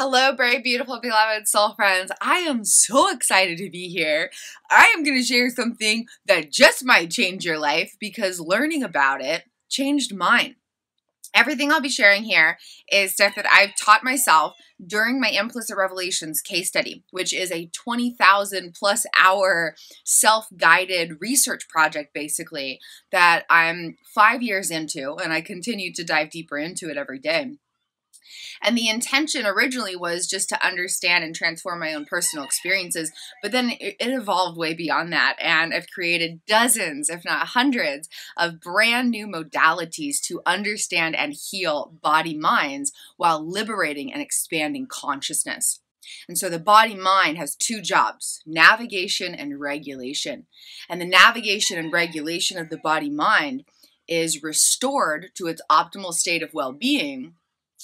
Hello, very beautiful, beloved soul friends. I am so excited to be here. I am going to share something that just might change your life because learning about it changed mine. Everything I'll be sharing here is stuff that I've taught myself during my Implicit Revelations case study, which is a 20,000 plus hour self guided research project, basically, that I'm five years into, and I continue to dive deeper into it every day. And the intention originally was just to understand and transform my own personal experiences, but then it, it, evolved way beyond that. And I've created dozens, if not hundreds, of brand new modalities to understand and heal body minds while liberating and expanding consciousness. And so the body mind has two jobs navigation and regulation. And the navigation and regulation of the body mind is restored to its optimal state of well being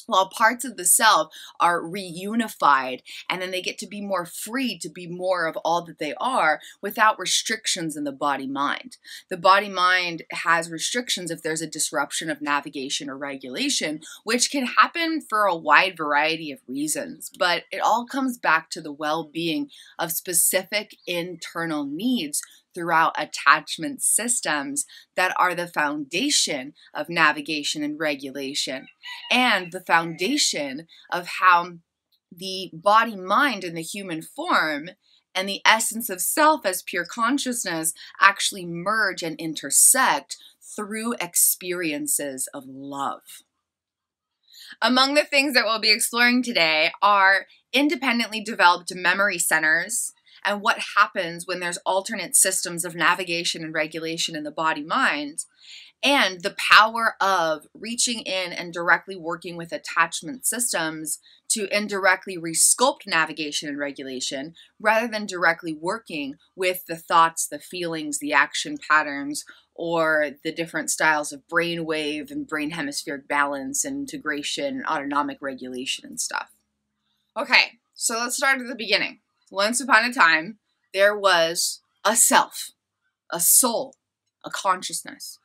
while parts of the self are reunified and then they get to be more free to be more of all that they are without restrictions in the body mind. The body mind has restrictions if there's a disruption of navigation or regulation, which can happen for a wide variety of reasons, but it all comes back to the well being of specific internal needs throughout attachment systems that are the foundation of navigation and regulation and the foundation of how the body mind in the human form and the essence of self as pure consciousness actually merge and intersect through experiences of love. Among the things that we'll be exploring today are independently developed memory centers and what happens when there's alternate systems of navigation and regulation in the body mind and the power of reaching in and directly working with attachment systems to indirectly resculpt navigation and regulation rather than directly working with the thoughts, the feelings, the action patterns, or the different styles of brain wave and brain hemispheric balance and integration and autonomic regulation and stuff. Okay, so let's start at the beginning. Once upon a time, there was a self, a soul, a consciousness.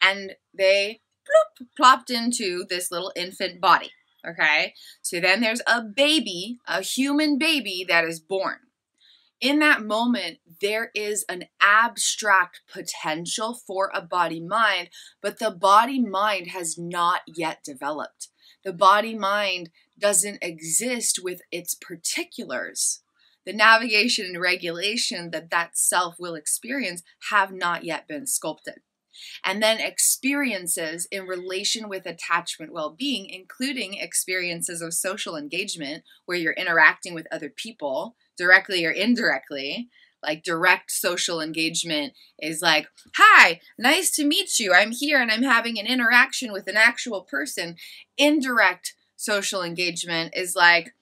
And they bloop, plopped into this little infant body. Okay? So then there's a baby, a human baby that is born. In that moment, there is an abstract potential for a body mind, but the body mind has not yet developed. The body mind doesn't exist with its particulars the navigation and regulation that that self will experience have not yet been sculpted. And then experiences in relation with attachment well being, including experiences of social engagement where you're interacting with other people directly or indirectly. Like direct social engagement is like, Hi, nice to meet you. I'm here and I'm having an interaction with an actual person. Indirect social engagement is like,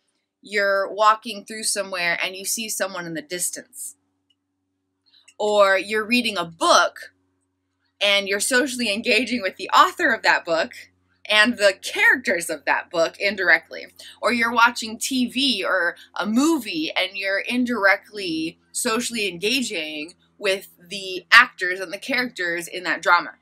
you're walking through somewhere and you see someone in the distance. Or you're reading a book and you're socially engaging with the author of that book and the characters of that book indirectly. Or you're watching TV or a movie and you're indirectly socially engaging with the actors and the characters in that drama.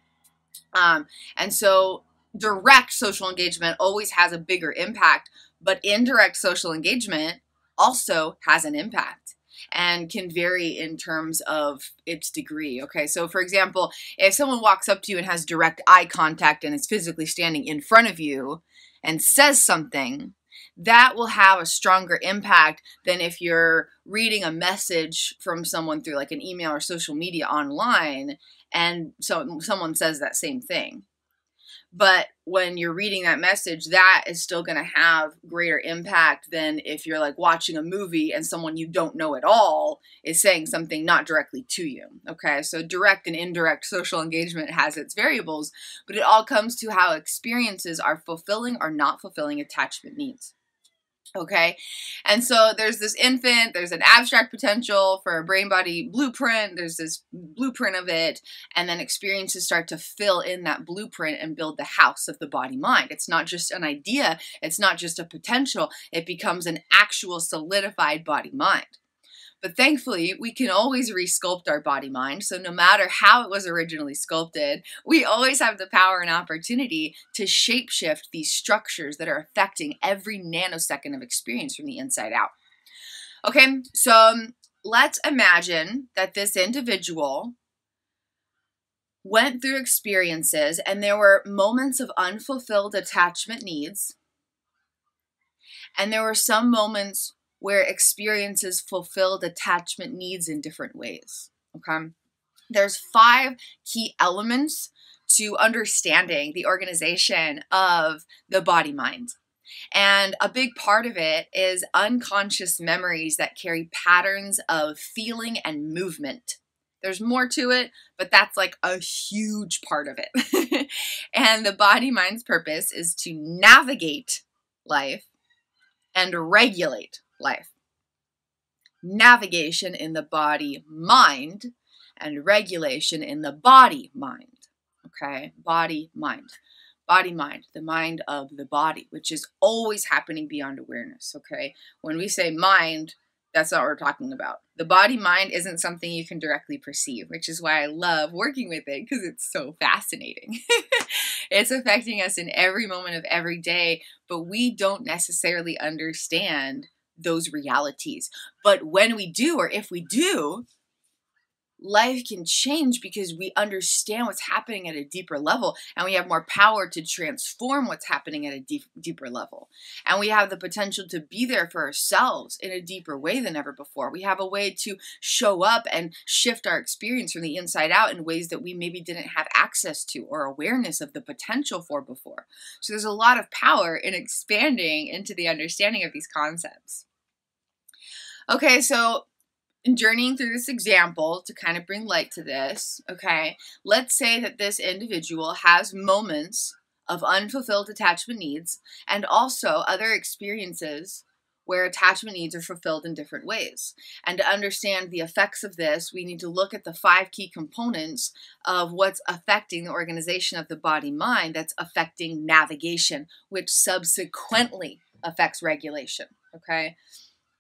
Um, and so direct social engagement always has a bigger impact but indirect social engagement also has an impact and can vary in terms of its degree. Okay, so for example, if someone walks up to you and has direct eye contact and is physically standing in front of you and says something, that will have a stronger impact than if you're reading a message from someone through like an email or social media online and so someone says that same thing. But when you're reading that message, that is still going to have greater impact than if you're like watching a movie and someone you don't know at all is saying something not directly to you. Okay, so direct and indirect social engagement has its variables, but it all comes to how experiences are fulfilling or not fulfilling attachment needs. Okay, and so there's this infant, there's an abstract potential for a brain body blueprint, there's this blueprint of it, and then experiences start to fill in that blueprint and build the house of the body mind. It's not just an idea, it's not just a potential, it becomes an actual solidified body mind. But thankfully, we can always resculpt our body mind. So, no matter how it was originally sculpted, we always have the power and opportunity to shapeshift these structures that are affecting every nanosecond of experience from the inside out. Okay, so um, let's imagine that this individual went through experiences and there were moments of unfulfilled attachment needs. And there were some moments where experiences fulfilled attachment needs in different ways. Okay. There's five key elements to understanding the organization of the body mind. And a big part of it is unconscious memories that carry patterns of feeling and movement. There's more to it, but that's like a huge part of it. and the body mind's purpose is to navigate life and regulate life. Navigation in the body mind and regulation in the body mind. Okay, body mind. Body mind, the mind of the body, which is always happening beyond awareness. Okay, when we say mind, that's not what we're talking about. The body mind isn't something you can directly perceive, which is why I love working with it because it's so fascinating. it's affecting us in every moment of every day, but we don't necessarily understand those realities. But when we do, or if we do, life can change because we understand what's happening at a deeper level and we have more power to transform what's happening at a deep, deeper level. And we have the potential to be there for ourselves in a deeper way than ever before. We have a way to show up and shift our experience from the inside out in ways that we maybe didn't have access to or awareness of the potential for before. So there's a lot of power in expanding into the understanding of these concepts. Okay, so in journeying through this example to kind of bring light to this, okay, let's say that this individual has moments of unfulfilled attachment needs and also other experiences where attachment needs are fulfilled in different ways. And to understand the effects of this, we need to look at the five key components of what's affecting the organization of the body mind that's affecting navigation, which subsequently affects regulation. Okay.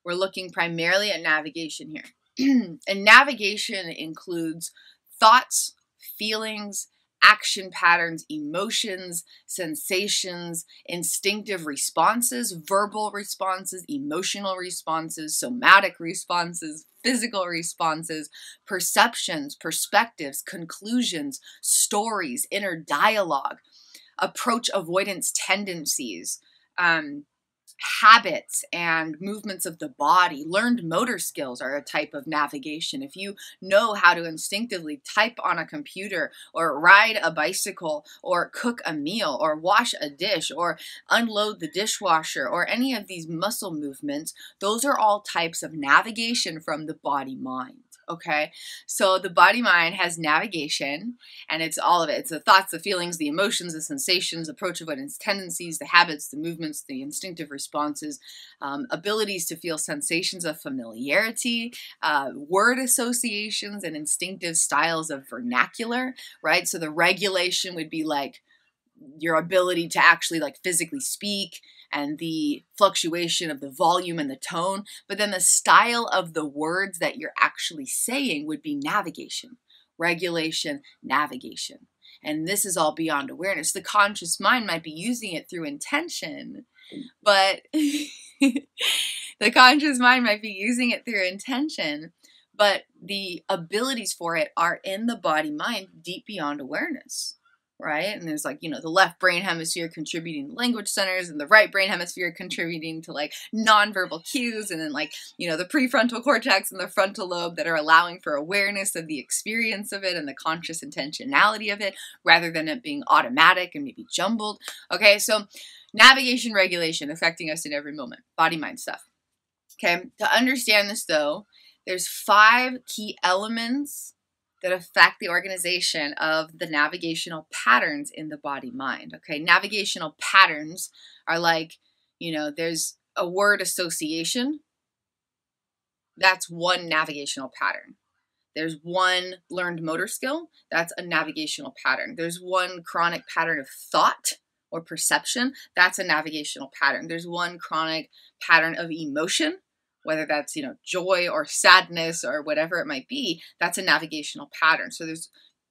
We're looking primarily at navigation here. and navigation includes thoughts, feelings, action patterns, emotions, sensations, instinctive responses, verbal responses, emotional responses, somatic responses, physical responses, perceptions, perspectives, conclusions, stories, inner dialogue, approach avoidance tendencies, um, habits and movements of the body. Learned motor skills are a type of navigation. If you know how to instinctively type on a computer or ride a bicycle or cook a meal or wash a dish or unload the dishwasher or any of these muscle movements, those are all types of navigation from the body mind. Okay, so the body mind has navigation, and it's all of it. It's the thoughts, the feelings, the emotions, the sensations, approach avoidance tendencies, the habits, the movements, the instinctive responses, um, abilities to feel sensations of familiarity, uh, word associations, and instinctive styles of vernacular, right? So the regulation would be like your ability to actually like physically speak and the fluctuation of the volume and the tone, but then the style of the words that you're actually saying would be navigation, regulation, navigation. And this is all beyond awareness. The conscious mind might be using it through intention, but the conscious mind might be using it through intention, but the abilities for it are in the body mind deep beyond awareness right? And there's like, you know, the left brain hemisphere contributing to language centers and the right brain hemisphere contributing to like nonverbal cues and then like, you know, the prefrontal cortex and the frontal lobe that are allowing for awareness of the experience of it and the conscious intentionality of it rather than it being automatic and maybe jumbled. Okay, so navigation regulation affecting us in every moment, body mind stuff. Okay, to understand this though, there's five key elements that affect the organization of the navigational patterns in the body mind. Okay, navigational patterns are like, you know, there's a word association. That's one navigational pattern. There's one learned motor skill. That's a navigational pattern. There's one chronic pattern of thought or perception. That's a navigational pattern. There's one chronic pattern of emotion whether that's, you know, joy or sadness or whatever it might be, that's a navigational pattern. So there's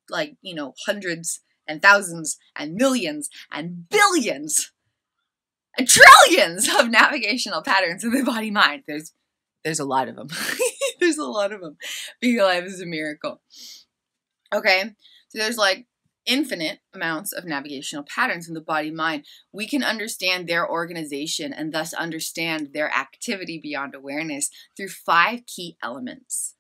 like, you know, hundreds and thousands and millions and billions and trillions of navigational patterns in the body mind. There's there's a lot of them. there's a lot of them. Being alive is a miracle. Okay, so there's like infinite amounts of navigational patterns in the body mind. We can understand their organization and thus understand their activity beyond awareness through five key elements.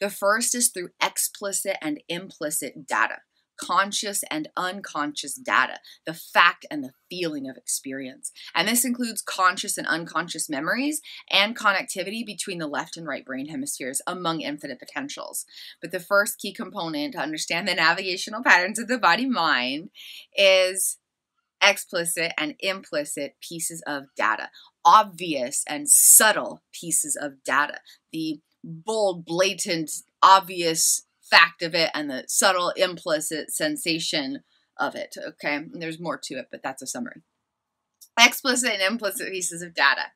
The first is through explicit and implicit data conscious and unconscious data, the fact and the feeling of experience. And this includes conscious and unconscious memories and connectivity between the left and right brain hemispheres among infinite potentials. But the first key component to understand the navigational patterns of the body mind is explicit and implicit pieces of data, obvious and subtle pieces of data. The bold, blatant, obvious fact of it and the subtle implicit sensation of it. Okay, and there's more to it, but that's a summary. Explicit and implicit pieces of data.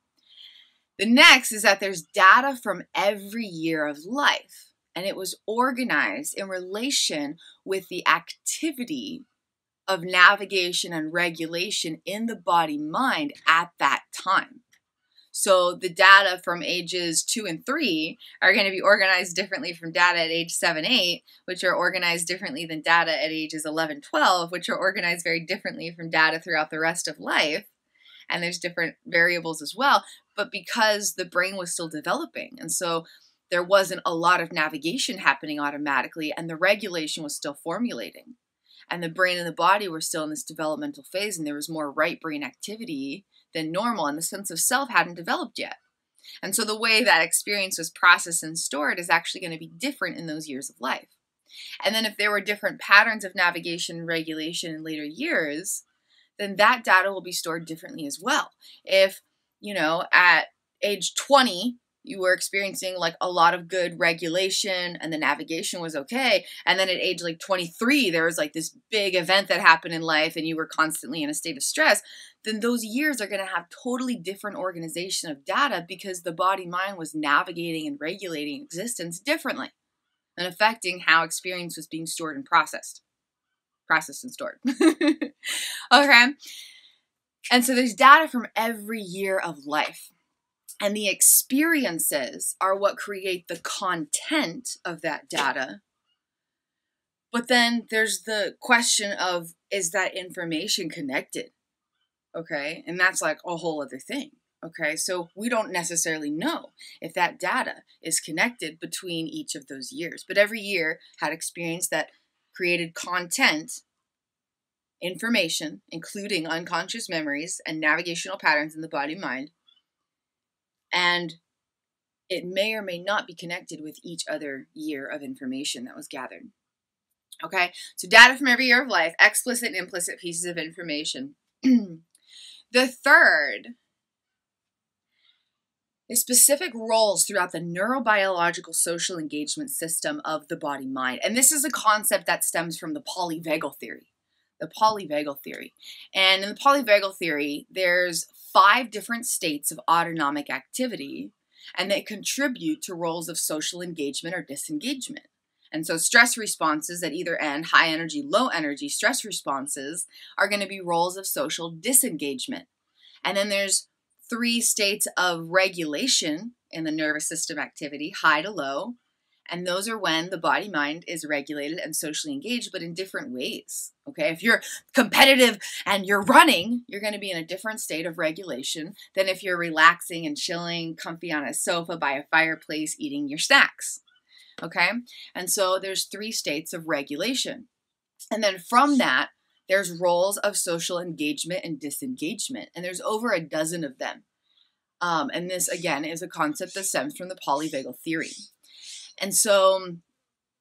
The next is that there's data from every year of life, and it was organized in relation with the activity of navigation and regulation in the body mind at that time. So the data from ages two and three are going to be organized differently from data at age seven, eight, which are organized differently than data at ages 11, 12, which are organized very differently from data throughout the rest of life. And there's different variables as well. But because the brain was still developing, and so there wasn't a lot of navigation happening automatically, and the regulation was still formulating. And the brain and the body were still in this developmental phase, and there was more right brain activity than normal, and the sense of self hadn't developed yet. And so the way that experience was processed and stored is actually going to be different in those years of life. And then if there were different patterns of navigation and regulation in later years, then that data will be stored differently as well. If, you know, at age 20, you were experiencing like a lot of good regulation and the navigation was okay and then at age like 23 there was like this big event that happened in life and you were constantly in a state of stress then those years are going to have totally different organization of data because the body mind was navigating and regulating existence differently and affecting how experience was being stored and processed processed and stored. Okay? And so there's data from every year of life and the experiences are what create the content of that data. But then there's the question of is that information connected? Okay. And that's like a whole other thing. Okay. So we don't necessarily know if that data is connected between each of those years. But every year had experience that created content, information, including unconscious memories and navigational patterns in the body mind and it may or may not be connected with each other year of information that was gathered. Okay, so data from every year of life, explicit and implicit pieces of information. the third is specific roles throughout the neurobiological social engagement system of the body mind. And this is a concept that stems from the polyvagal theory. The polyvagal theory. And in the polyvagal theory, there's five different states of autonomic activity, and they contribute to roles of social engagement or disengagement. And so, stress responses at either end, high energy, low energy stress responses, are going to be roles of social disengagement. And then there's three states of regulation in the nervous system activity high to low, and those are when the body mind is regulated and socially engaged, but in different ways. Okay. If you're competitive and you're running, you're going to be in a different state of regulation than if you're relaxing and chilling, comfy on a sofa by a fireplace, eating your snacks. Okay. And so there's three states of regulation. And then from that, there's roles of social engagement and disengagement. And there's over a dozen of them. Um, and this, again, is a concept that stems from the polyvagal theory. And so um,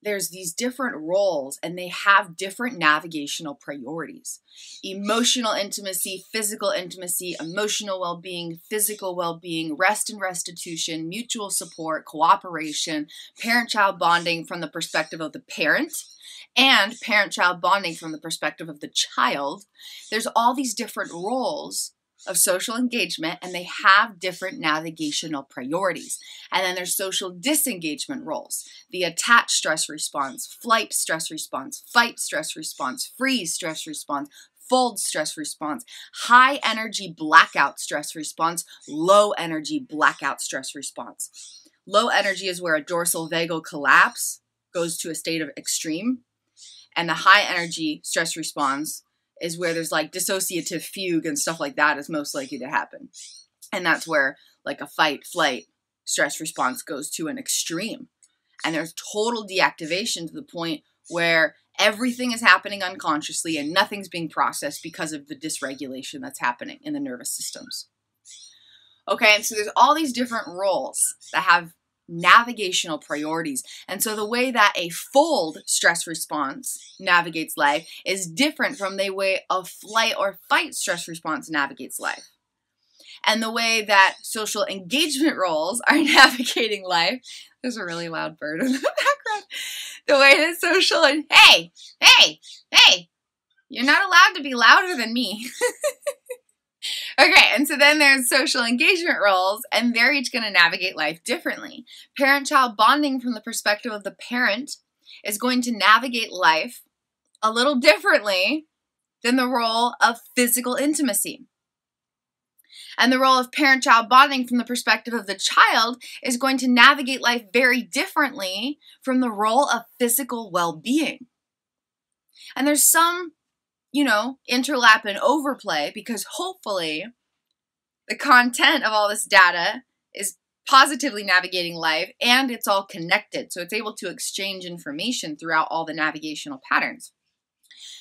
there's these different roles and they have different navigational priorities emotional intimacy, physical intimacy, emotional well being, physical well being, rest and restitution, mutual support, cooperation, parent child bonding from the perspective of the parent. And parent child bonding from the perspective of the child. There's all these different roles of social engagement and they have different navigational priorities. And then there's social disengagement roles the attach stress response, flight stress response, fight stress response, freeze stress response, fold stress response, high energy blackout stress response, low energy blackout stress response. Low energy is where a dorsal vagal collapse goes to a state of extreme, and the high energy stress response is where there's like dissociative fugue and stuff like that is most likely to happen. And that's where like a fight flight stress response goes to an extreme. And there's total deactivation to the point where everything is happening unconsciously and nothing's being processed because of the dysregulation that's happening in the nervous systems. Okay, and so there's all these different roles that have navigational priorities. And so the way that a fold stress response navigates life is different from the way a flight or fight stress response navigates life. And the way that social engagement roles are navigating life, there's a really loud bird in the background. The way that social and hey, hey, hey, you're not allowed to be louder than me. Okay, and so then there's social engagement roles, and they're each going to navigate life differently. Parent child bonding from the perspective of the parent is going to navigate life a little differently than the role of physical intimacy. And the role of parent child bonding from the perspective of the child is going to navigate life very differently from the role of physical well being. And there's some you know, interlap and overplay because hopefully the content of all this data is positively navigating life and it's all connected. So it's able to exchange information throughout all the navigational patterns.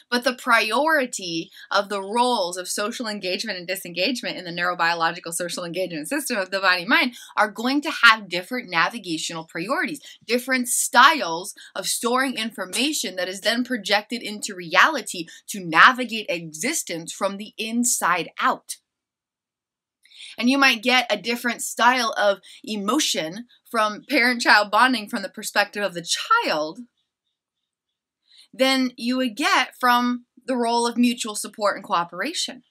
But the priority of the roles of social engagement and disengagement in the neurobiological social engagement system of the body mind are going to have different navigational priorities, different styles of storing information that is then projected into reality to navigate existence from the inside out. And you might get a different style of emotion from parent child bonding from the perspective of the child than you would get from the role of mutual support and cooperation.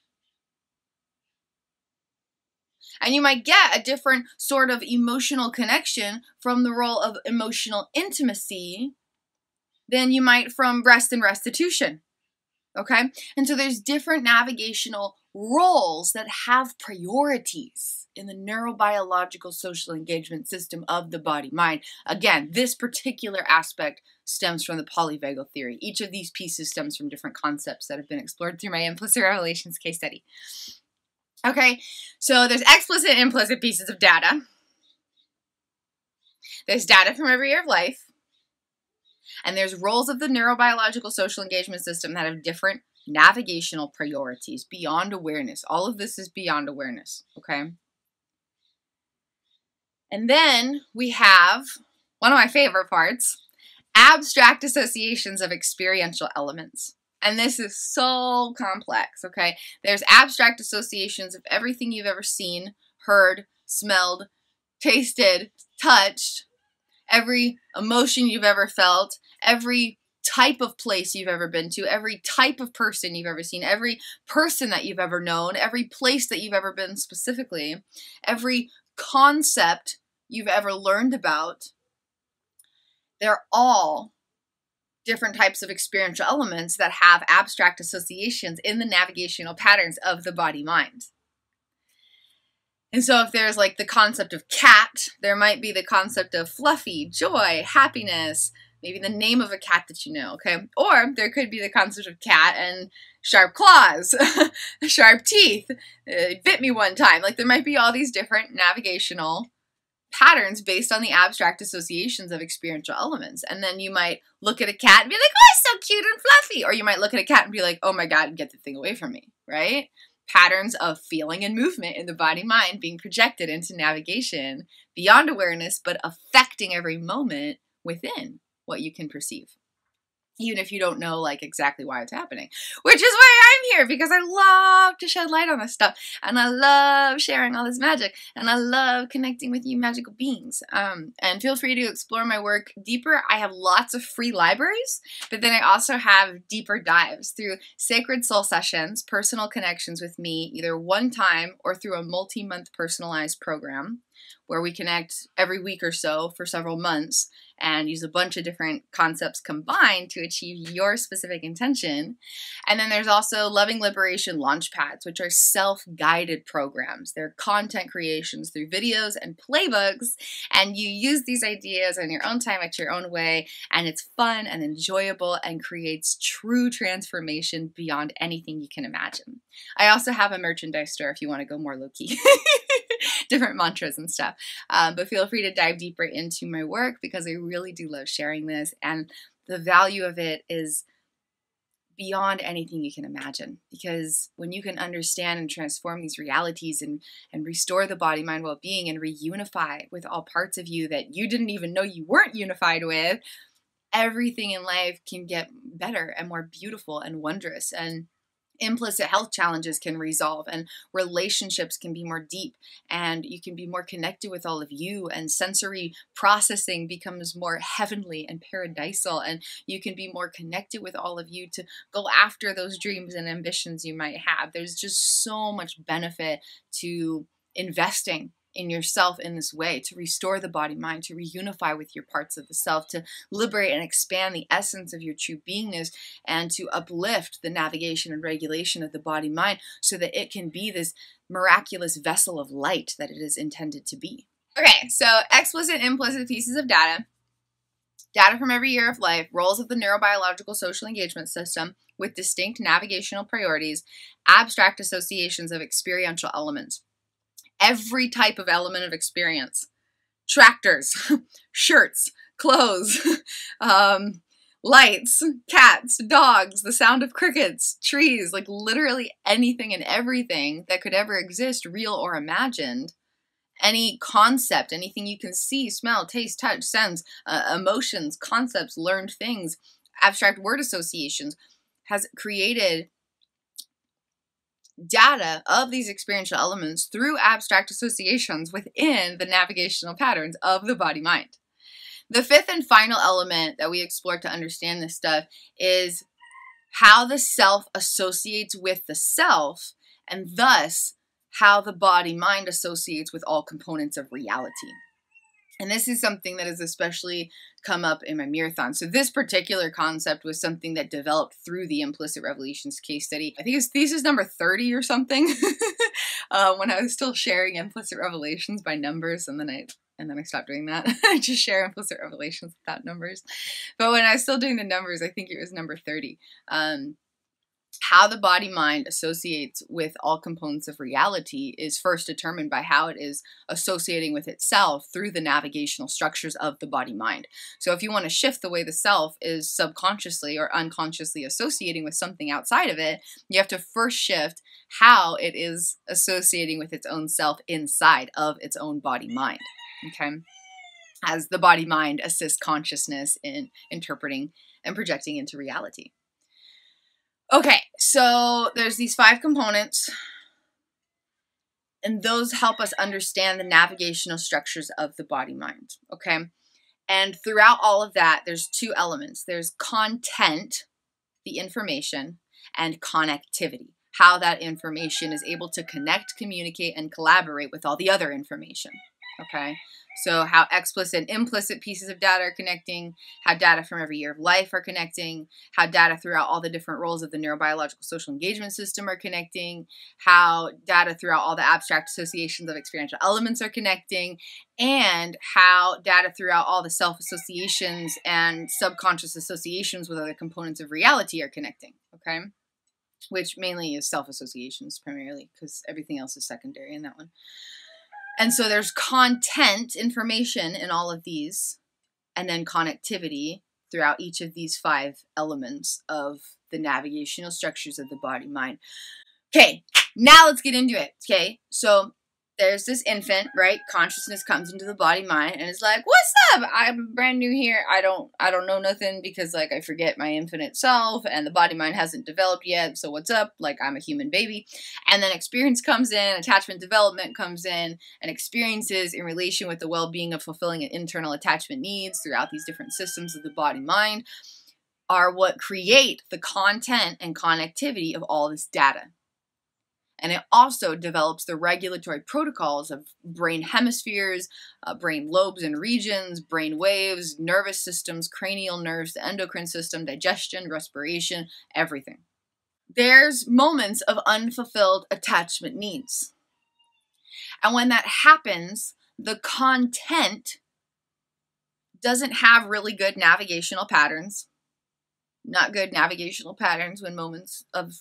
And you might get a different sort of emotional connection from the role of emotional intimacy than you might from rest and restitution. Okay? And so there's different navigational roles that have priorities in the neurobiological social engagement system of the body mind. Again, this particular aspect stems from the polyvagal theory. Each of these pieces stems from different concepts that have been explored through my implicit revelations case study. Okay, so there's explicit and implicit pieces of data. There's data from every year of life. And there's roles of the neurobiological social engagement system that have different navigational priorities beyond awareness. All of this is beyond awareness, okay? And then we have one of my favorite parts abstract associations of experiential elements. And this is so complex, okay? There's abstract associations of everything you've ever seen, heard, smelled, tasted, touched, every emotion you've ever felt, every type of place you've ever been to, every type of person you've ever seen, every person that you've ever known, every place that you've ever been specifically, every concept you've ever learned about, they're all different types of experiential elements that have abstract associations in the navigational patterns of the body mind. And so, if there's like the concept of cat, there might be the concept of fluffy, joy, happiness, maybe the name of a cat that you know, okay? Or there could be the concept of cat and sharp claws, sharp teeth, it bit me one time. Like, there might be all these different navigational patterns based on the abstract associations of experiential elements. And then you might look at a cat and be like, oh, it's so cute and fluffy. Or you might look at a cat and be like, oh my God, get the thing away from me, right? Patterns of feeling and movement in the body mind being projected into navigation beyond awareness, but affecting every moment within what you can perceive. even if you don't know like exactly why it's happening which is why i'm here because i love to shed light on this stuff and i love sharing all this magic and i love connecting with you magical beings um, and feel free to explore my work deeper i have lots of free libraries but then i also have deeper dives through sacred soul sessions personal connections with me either one time or through a multi-month personalized program where we connect every week or so for several months and use a bunch of different concepts combined to achieve your specific intention. And then there's also Loving Liberation Launchpads, which are self guided programs. They're content creations through videos and playbooks, and you use these ideas in your own time at your own way, and it's fun and enjoyable and creates true transformation beyond anything you can imagine. I also have a merchandise store if you want to go more low key. different mantras and stuff. Um, but feel free to dive deeper into my work because I really do love sharing this. And the value of it is beyond anything you can imagine because when you can understand and transform these realities and and restore the body mind well-being and reunify with all parts of you that you didn't even know you weren't unified with everything in life can get better and more beautiful and wondrous and implicit health challenges can resolve and relationships can be more deep and you can be more connected with all of you and sensory processing becomes more heavenly and paradisal and you can be more connected with all of you to go after those dreams and ambitions you might have. There's just so much benefit to investing in yourself in this way to restore the body mind, to reunify with your parts of the self, to liberate and expand the essence of your true beingness, and to uplift the navigation and regulation of the body mind so that it can be this miraculous vessel of light that it is intended to be. Okay, so explicit implicit pieces of data. Data from every year of life, roles of the neurobiological social engagement system with distinct navigational priorities, abstract associations of experiential elements every type of element of experience tractors, shirts, clothes, um, lights, cats, dogs, the sound of crickets, trees, like literally anything and everything that could ever exist, real or imagined. Any concept, anything you can see, smell, taste, touch, sense, uh, emotions, concepts, learned things, abstract word associations, has created data of these experiential elements through abstract associations within the navigational patterns of the body mind. The fifth and final element that we explore to understand this stuff is how the self associates with the self, and thus how the body mind associates with all components of reality. And this is something that has especially come up in my marathon. So this particular concept was something that developed through the implicit revelations case study. I think it's thesis number 30 or something. uh, when I was still sharing implicit revelations by numbers, and then I and then I stopped doing that. I just share implicit revelations without numbers. But when I was still doing the numbers, I think it was number 30. Um, how the body mind associates with all components of reality is first determined by how it is associating with itself through the navigational structures of the body mind. So, if you want to shift the way the self is subconsciously or unconsciously associating with something outside of it, you have to first shift how it is associating with its own self inside of its own body mind. Okay? As the body mind assists consciousness in interpreting and projecting into reality. Okay, so there's these five components, and those help us understand the navigational structures of the body mind. Okay, and throughout all of that, there's two elements there's content, the information, and connectivity, how that information is able to connect, communicate, and collaborate with all the other information. Okay, so, how explicit and implicit pieces of data are connecting, how data from every year of life are connecting, how data throughout all the different roles of the neurobiological social engagement system are connecting, how data throughout all the abstract associations of experiential elements are connecting, and how data throughout all the self associations and subconscious associations with other components of reality are connecting. Okay? Which mainly is self associations primarily, because everything else is secondary in that one. And so there's content information in all of these, and then connectivity throughout each of these five elements of the navigational structures of the body mind. Okay, now let's get into it. Okay, so there's this infant, right? Consciousness comes into the body mind and is like, "What's up? I'm brand new here. I don't I don't know nothing because like I forget my infinite self and the body mind hasn't developed yet. So what's up? Like I'm a human baby." And then experience comes in, attachment development comes in, and experiences in relation with the well-being of fulfilling internal attachment needs throughout these different systems of the body mind are what create the content and connectivity of all this data. And it also develops the regulatory protocols of brain hemispheres, uh, brain lobes and regions, brain waves, nervous systems, cranial nerves, the endocrine system, digestion, respiration, everything. There's moments of unfulfilled attachment needs. And when that happens, the content doesn't have really good navigational patterns. Not good navigational patterns when moments of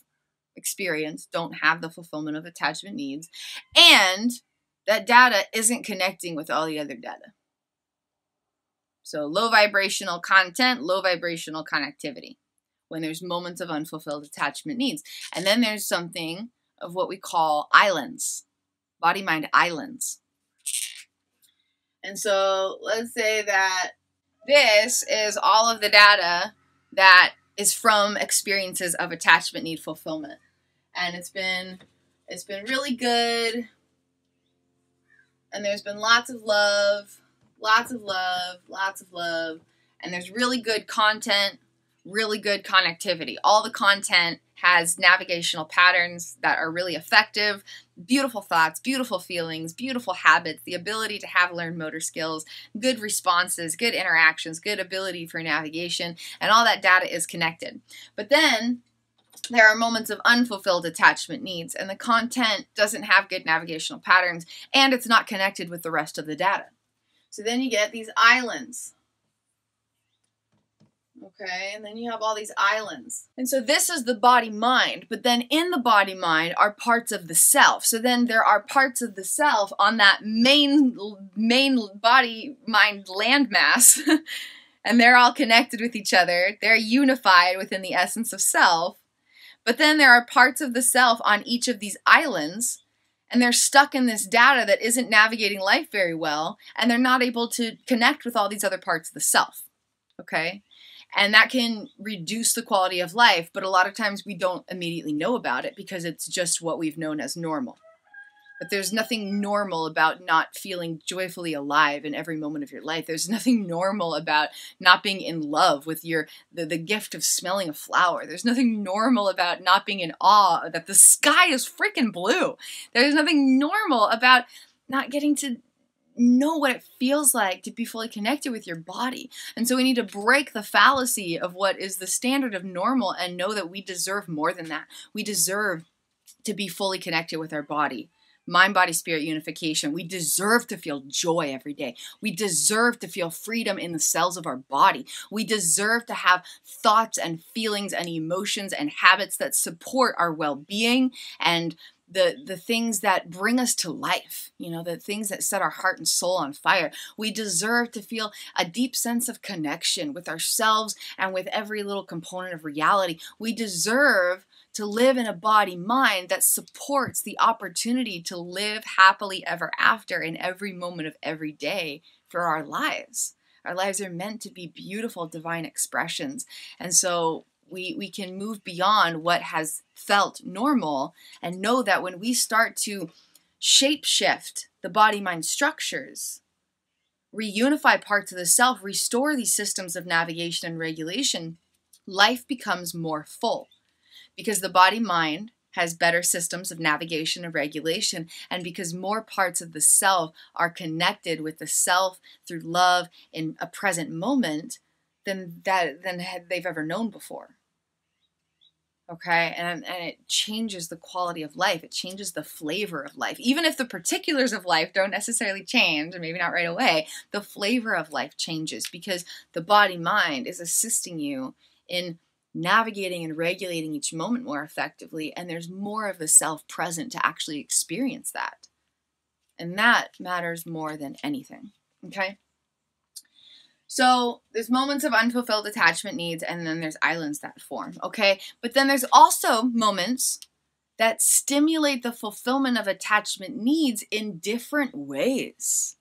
experience don't have the fulfillment of attachment needs, and that data isn't connecting with all the other data. So, low vibrational content, low vibrational connectivity when there's moments of unfulfilled attachment needs. And then there's something of what we call islands, body mind islands. And so, let's say that this is all of the data that is from experiences of attachment need fulfillment and it's been it's been really good. And there's been lots of love lots of love lots of love. And there's really good content really good connectivity. All the content has navigational patterns that are really effective. Beautiful thoughts beautiful feelings beautiful habits the ability to have learned motor skills good responses good interactions good ability for navigation and all that data is connected. But then there are moments of unfulfilled attachment needs, and the content doesn't have good navigational patterns, and it's not connected with the rest of the data. So then you get these islands. Okay, and then you have all these islands. And so this is the body mind, but then in the body mind are parts of the self. So then there are parts of the self on that main main body mind landmass. and they're all connected with each other. They're unified within the essence of self. But then there are parts of the self on each of these islands, and they're stuck in this data that isn't navigating life very well, and they're not able to connect with all these other parts of the self. Okay? And that can reduce the quality of life, but a lot of times we don't immediately know about it because it's just what we've known as normal. But there's nothing normal about not feeling joyfully alive in every moment of your life. There's nothing normal about not being in love with your the, the gift of smelling a flower. There's nothing normal about not being in awe that the sky is freaking blue. There's nothing normal about not getting to know what it feels like to be fully connected with your body. And so we need to break the fallacy of what is the standard of normal and know that we deserve more than that. We deserve to be fully connected with our body mind, body, spirit unification. We deserve to feel joy every day. We deserve to feel freedom in the cells of our body. We deserve to have thoughts and feelings and emotions and habits that support our well being and the the things that bring us to life you know the things that set our heart and soul on fire we deserve to feel a deep sense of connection with ourselves and with every little component of reality we deserve to live in a body mind that supports the opportunity to live happily ever after in every moment of every day for our lives. Our lives are meant to be beautiful divine expressions. And so we, we can move beyond what has felt normal and know that when we start to shape shift the body mind structures, reunify parts of the self, restore these systems of navigation and regulation, life becomes more full because the body mind has better systems of navigation and regulation, and because more parts of the self are connected with the self through love in a present moment than that than they've ever known before. Okay, and, and it changes the quality of life. It changes the flavor of life. Even if the particulars of life don't necessarily change, or maybe not right away, the flavor of life changes because the body mind is assisting you in navigating and regulating each moment more effectively, and there's more of a self present to actually experience that. And that matters more than anything. Okay? So there's moments of unfulfilled attachment needs, and then there's islands that form. Okay? But then there's also moments that stimulate the fulfillment of attachment needs in different ways.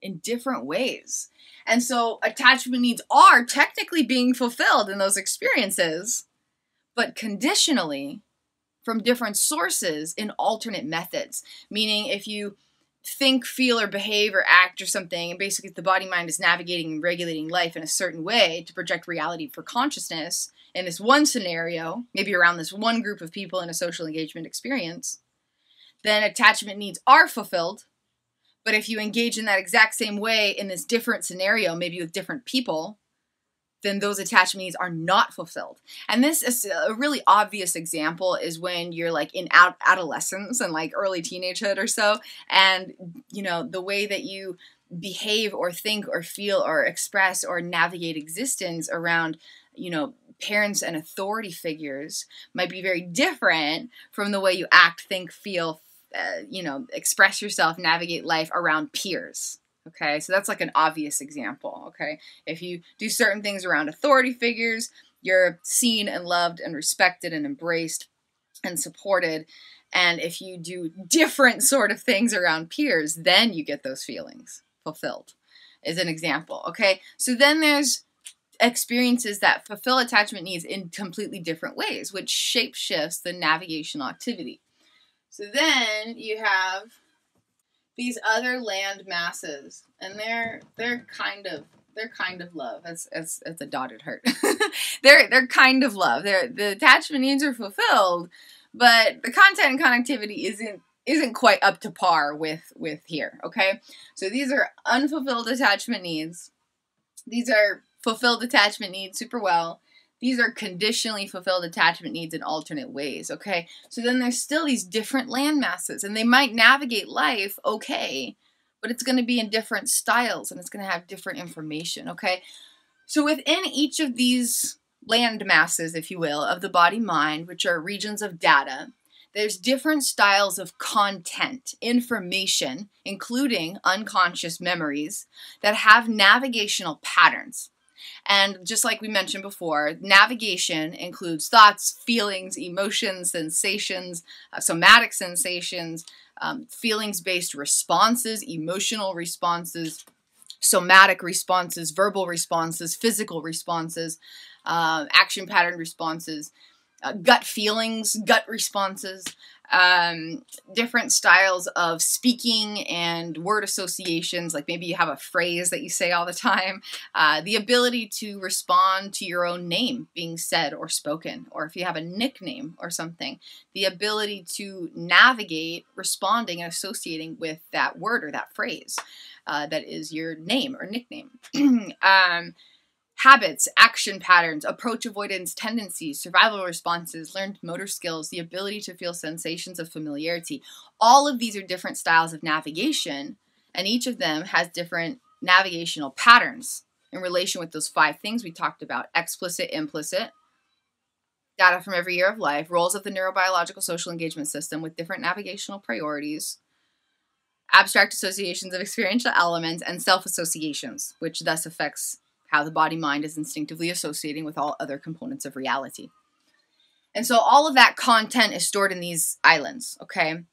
In different ways. And so attachment needs are technically being fulfilled in those experiences, but conditionally from different sources in alternate methods. Meaning, if you think, feel, or behave or act or something, and basically the body mind is navigating and regulating life in a certain way to project reality for consciousness in this one scenario, maybe around this one group of people in a social engagement experience, then attachment needs are fulfilled. But if you engage in that exact same way in this different scenario, maybe with different people, then those attachment needs are not fulfilled. And this is a really obvious example is when you're like in ad- adolescence and like early teenagehood or so, and you know, the way that you behave or think or feel or express or navigate existence around, you know, parents and authority figures might be very different from the way you act, think, feel, uh, you know, express yourself, navigate life around peers. Okay, so that's like an obvious example. Okay, if you do certain things around authority figures, you're seen and loved and respected and embraced and supported. And if you do different sort of things around peers, then you get those feelings fulfilled, is an example. Okay, so then there's experiences that fulfill attachment needs in completely different ways, which shape shifts the navigational activity. So then you have these other land masses, and they're they're kind of they're kind of love as as, as a dotted heart. they're they're kind of love. They're the attachment needs are fulfilled, but the content and connectivity isn't isn't quite up to par with with here. Okay, so these are unfulfilled attachment needs. These are fulfilled attachment needs super well. These are conditionally fulfilled attachment needs in alternate ways, okay? So then there's still these different land masses, and they might navigate life okay, but it's going to be in different styles and it's going to have different information, okay? So within each of these land masses, if you will, of the body mind, which are regions of data, there's different styles of content, information, including unconscious memories, that have navigational patterns. And just like we mentioned before, navigation includes thoughts, feelings, emotions, sensations, uh, somatic sensations, um, feelings based responses, emotional responses, somatic responses, verbal responses, physical responses, uh, action pattern responses, uh, gut feelings, gut responses um, different styles of speaking and word associations, like maybe you have a phrase that you say all the time, uh, the ability to respond to your own name being said or spoken, or if you have a nickname or something, the ability to navigate responding and associating with that word or that phrase uh, that is your name or nickname. um, habits, action patterns, approach avoidance tendencies, survival responses, learned motor skills, the ability to feel sensations of familiarity. All of these are different styles of navigation, and each of them has different navigational patterns in relation with those five things we talked about explicit, implicit, data from every year of life, roles of the neurobiological social engagement system with different navigational priorities. Abstract associations of experiential elements and self associations, which thus affects how the body mind is instinctively associating with all other components of reality. And so all of that content is stored in these islands, okay?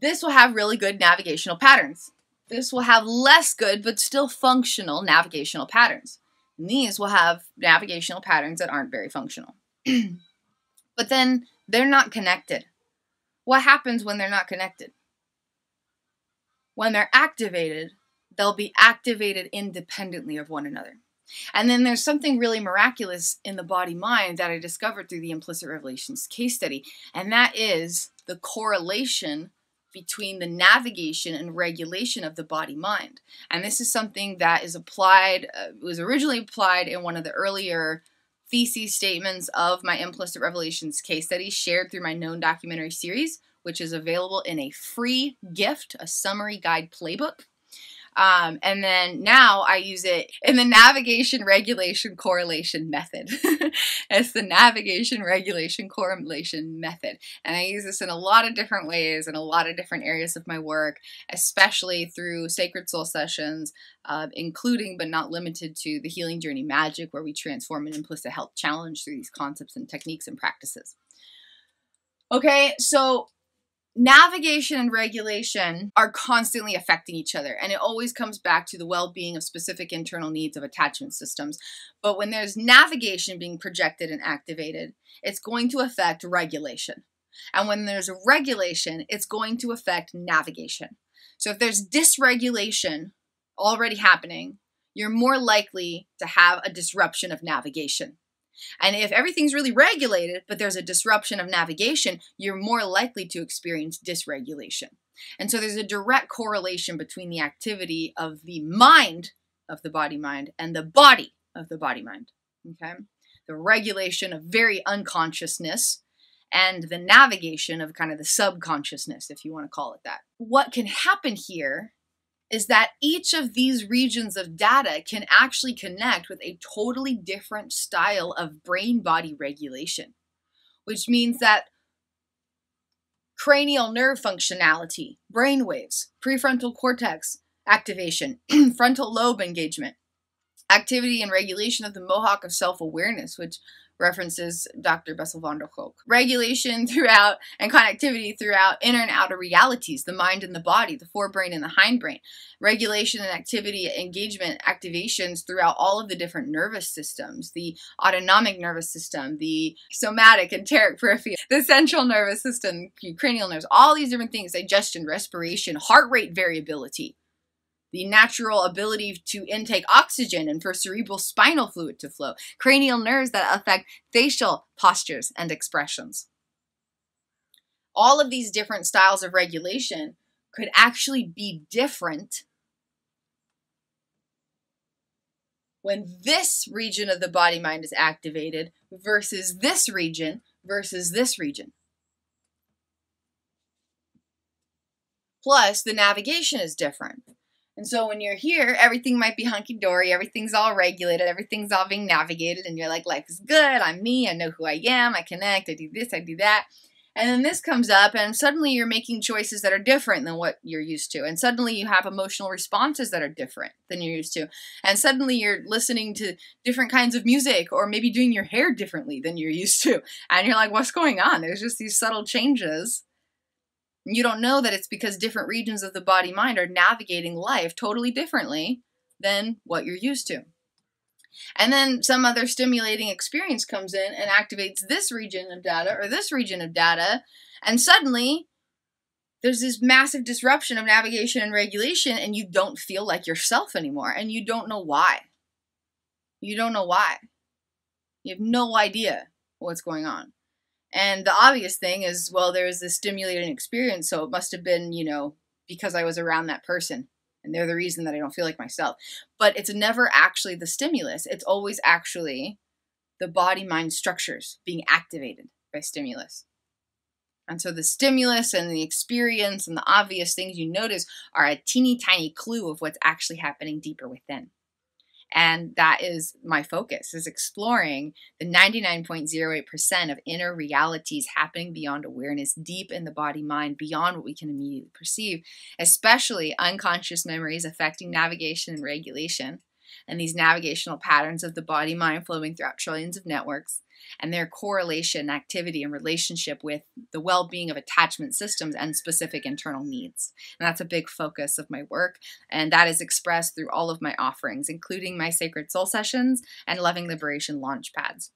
This will have really good navigational patterns. This will have less good but still functional navigational patterns. And these will have navigational patterns that aren't very functional. but then they're not connected. What happens when they're not connected? When they're activated, they'll be activated independently of one another. And then there's something really miraculous in the body mind that I discovered through the implicit revelations case study, and that is the correlation between the navigation and regulation of the body mind. And this is something that is applied, uh, was originally applied in one of the earlier thesis statements of my implicit revelations case study shared through my known documentary series, which is available in a free gift, a summary guide playbook. Um, and then now I use it in the navigation regulation correlation method. it's the navigation regulation correlation method. And I use this in a lot of different ways in a lot of different areas of my work, especially through sacred soul sessions, uh, including but not limited to the healing journey magic, where we transform an implicit health challenge through these concepts and techniques and practices. Okay, so navigation and regulation are constantly affecting each other and it always comes back to the well-being of specific internal needs of attachment systems. But when there's navigation being projected and activated it's going to affect regulation. And when there's regulation it's going to affect navigation. So if there's dysregulation already happening you're more likely to have a disruption of navigation and if everything's really regulated, but there's a disruption of navigation, you're more likely to experience dysregulation. And so there's a direct correlation between the activity of the mind of the body mind and the body of the body mind. Okay? The regulation of very unconsciousness and the navigation of kind of the subconsciousness, if you want to call it that. What can happen here is that each of these regions of data can actually connect with a totally different style of brain body regulation, which means that cranial nerve functionality, brain waves, prefrontal cortex activation, frontal lobe engagement, activity and regulation of the mohawk of self awareness, which references Dr. Bessel van der Kolk. Regulation throughout and connectivity throughout inner and outer realities, the mind and the body, the forebrain and the hindbrain. Regulation and activity, engagement, activations throughout all of the different nervous systems, the autonomic nervous system, the somatic enteric periphery, the central nervous system, cranial nerves, all these different things, digestion, respiration, heart rate variability the natural ability to intake oxygen and for cerebral spinal fluid to flow, cranial nerves that affect facial postures and expressions. All of these different styles of regulation could actually be different when this region of the body mind is activated versus this region versus this region. Plus, the navigation is different. And so when you're here, everything might be hunky dory, everything's all regulated, everything's all being navigated, and you're like, life is good, I'm me, I know who I am, I connect, I do this, I do that. And then this comes up, and suddenly you're making choices that are different than what you're used to. And suddenly you have emotional responses that are different than you're used to. And suddenly you're listening to different kinds of music, or maybe doing your hair differently than you're used to. And you're like, what's going on? There's just these subtle changes you don't know that it's because different regions of the body mind are navigating life totally differently than what you're used to. And then some other stimulating experience comes in and activates this region of data or this region of data, and suddenly there's this massive disruption of navigation and regulation, and you don't feel like yourself anymore, and you don't know why. You don't know why. You have no idea what's going on. And the obvious thing is, well, there was this stimulating experience, so it must have been, you know, because I was around that person. And they're the reason that I don't feel like myself. But it's never actually the stimulus, it's always actually the body mind structures being activated by stimulus. And so the stimulus and the experience and the obvious things you notice are a teeny tiny clue of what's actually happening deeper within and that is my focus is exploring the 99.08% of inner realities happening beyond awareness deep in the body mind beyond what we can immediately perceive especially unconscious memories affecting navigation and regulation and these navigational patterns of the body mind flowing throughout trillions of networks and their correlation, activity, and relationship with the well being of attachment systems and specific internal needs. And that's a big focus of my work, and that is expressed through all of my offerings, including my Sacred Soul sessions and Loving Liberation launch pads.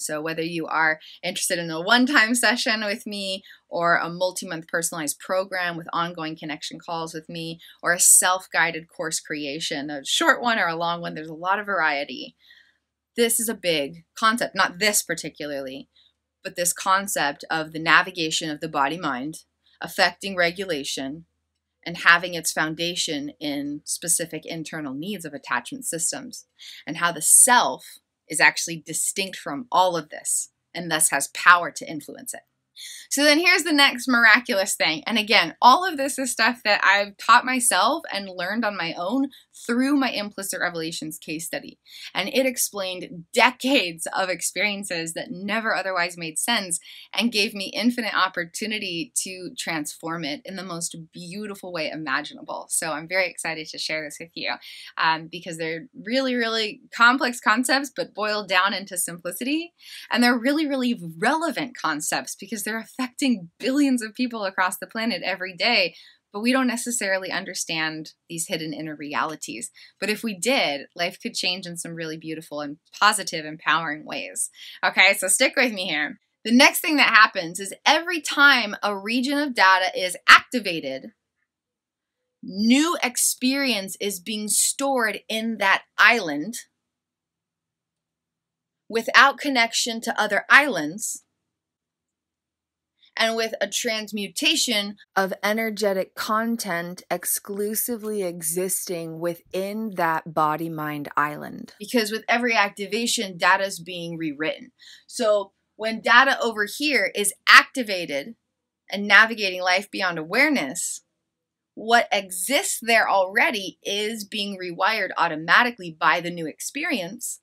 So, whether you are interested in a one time session with me, or a multi month personalized program with ongoing connection calls with me, or a self guided course creation, a short one or a long one, there's a lot of variety. This is a big concept, not this particularly, but this concept of the navigation of the body mind affecting regulation and having its foundation in specific internal needs of attachment systems, and how the self is actually distinct from all of this and thus has power to influence it. So then here's the next miraculous thing. And again, all of this is stuff that I've taught myself and learned on my own through my implicit revelations case study. And it explained decades of experiences that never otherwise made sense and gave me infinite opportunity to transform it in the most beautiful way imaginable. So I'm very excited to share this with you um, because they're really, really complex concepts, but boiled down into simplicity. And they're really, really relevant concepts because They're affecting billions of people across the planet every day, but we don't necessarily understand these hidden inner realities. But if we did, life could change in some really beautiful and positive, empowering ways. Okay, so stick with me here. The next thing that happens is every time a region of data is activated, new experience is being stored in that island without connection to other islands and with a transmutation of energetic content exclusively existing within that body mind island. Because with every activation, data is being rewritten. So when data over here is activated and navigating life beyond awareness, what exists there already is being rewired automatically by the new experience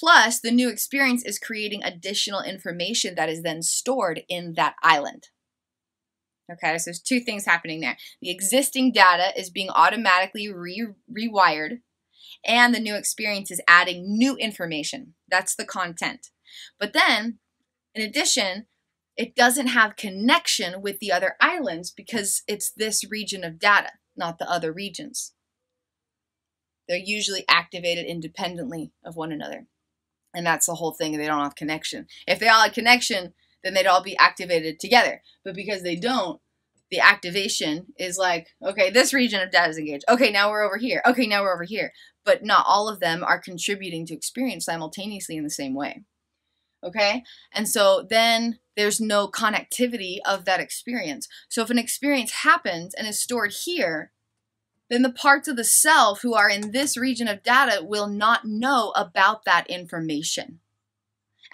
Plus, the new experience is creating additional information that is then stored in that island. Okay, so there's two things happening there. The existing data is being automatically re- rewired, and the new experience is adding new information. That's the content. But then, in addition, it doesn't have connection with the other islands because it's this region of data, not the other regions. They're usually activated independently of one another. And that's the whole thing. They don't have connection. If they all had connection, then they'd all be activated together. But because they don't, the activation is like, okay, this region of data is engaged. Okay, now we're over here. Okay, now we're over here. But not all of them are contributing to experience simultaneously in the same way. Okay? And so then there's no connectivity of that experience. So if an experience happens and is stored here, then the parts of the self who are in this region of data will not know about that information.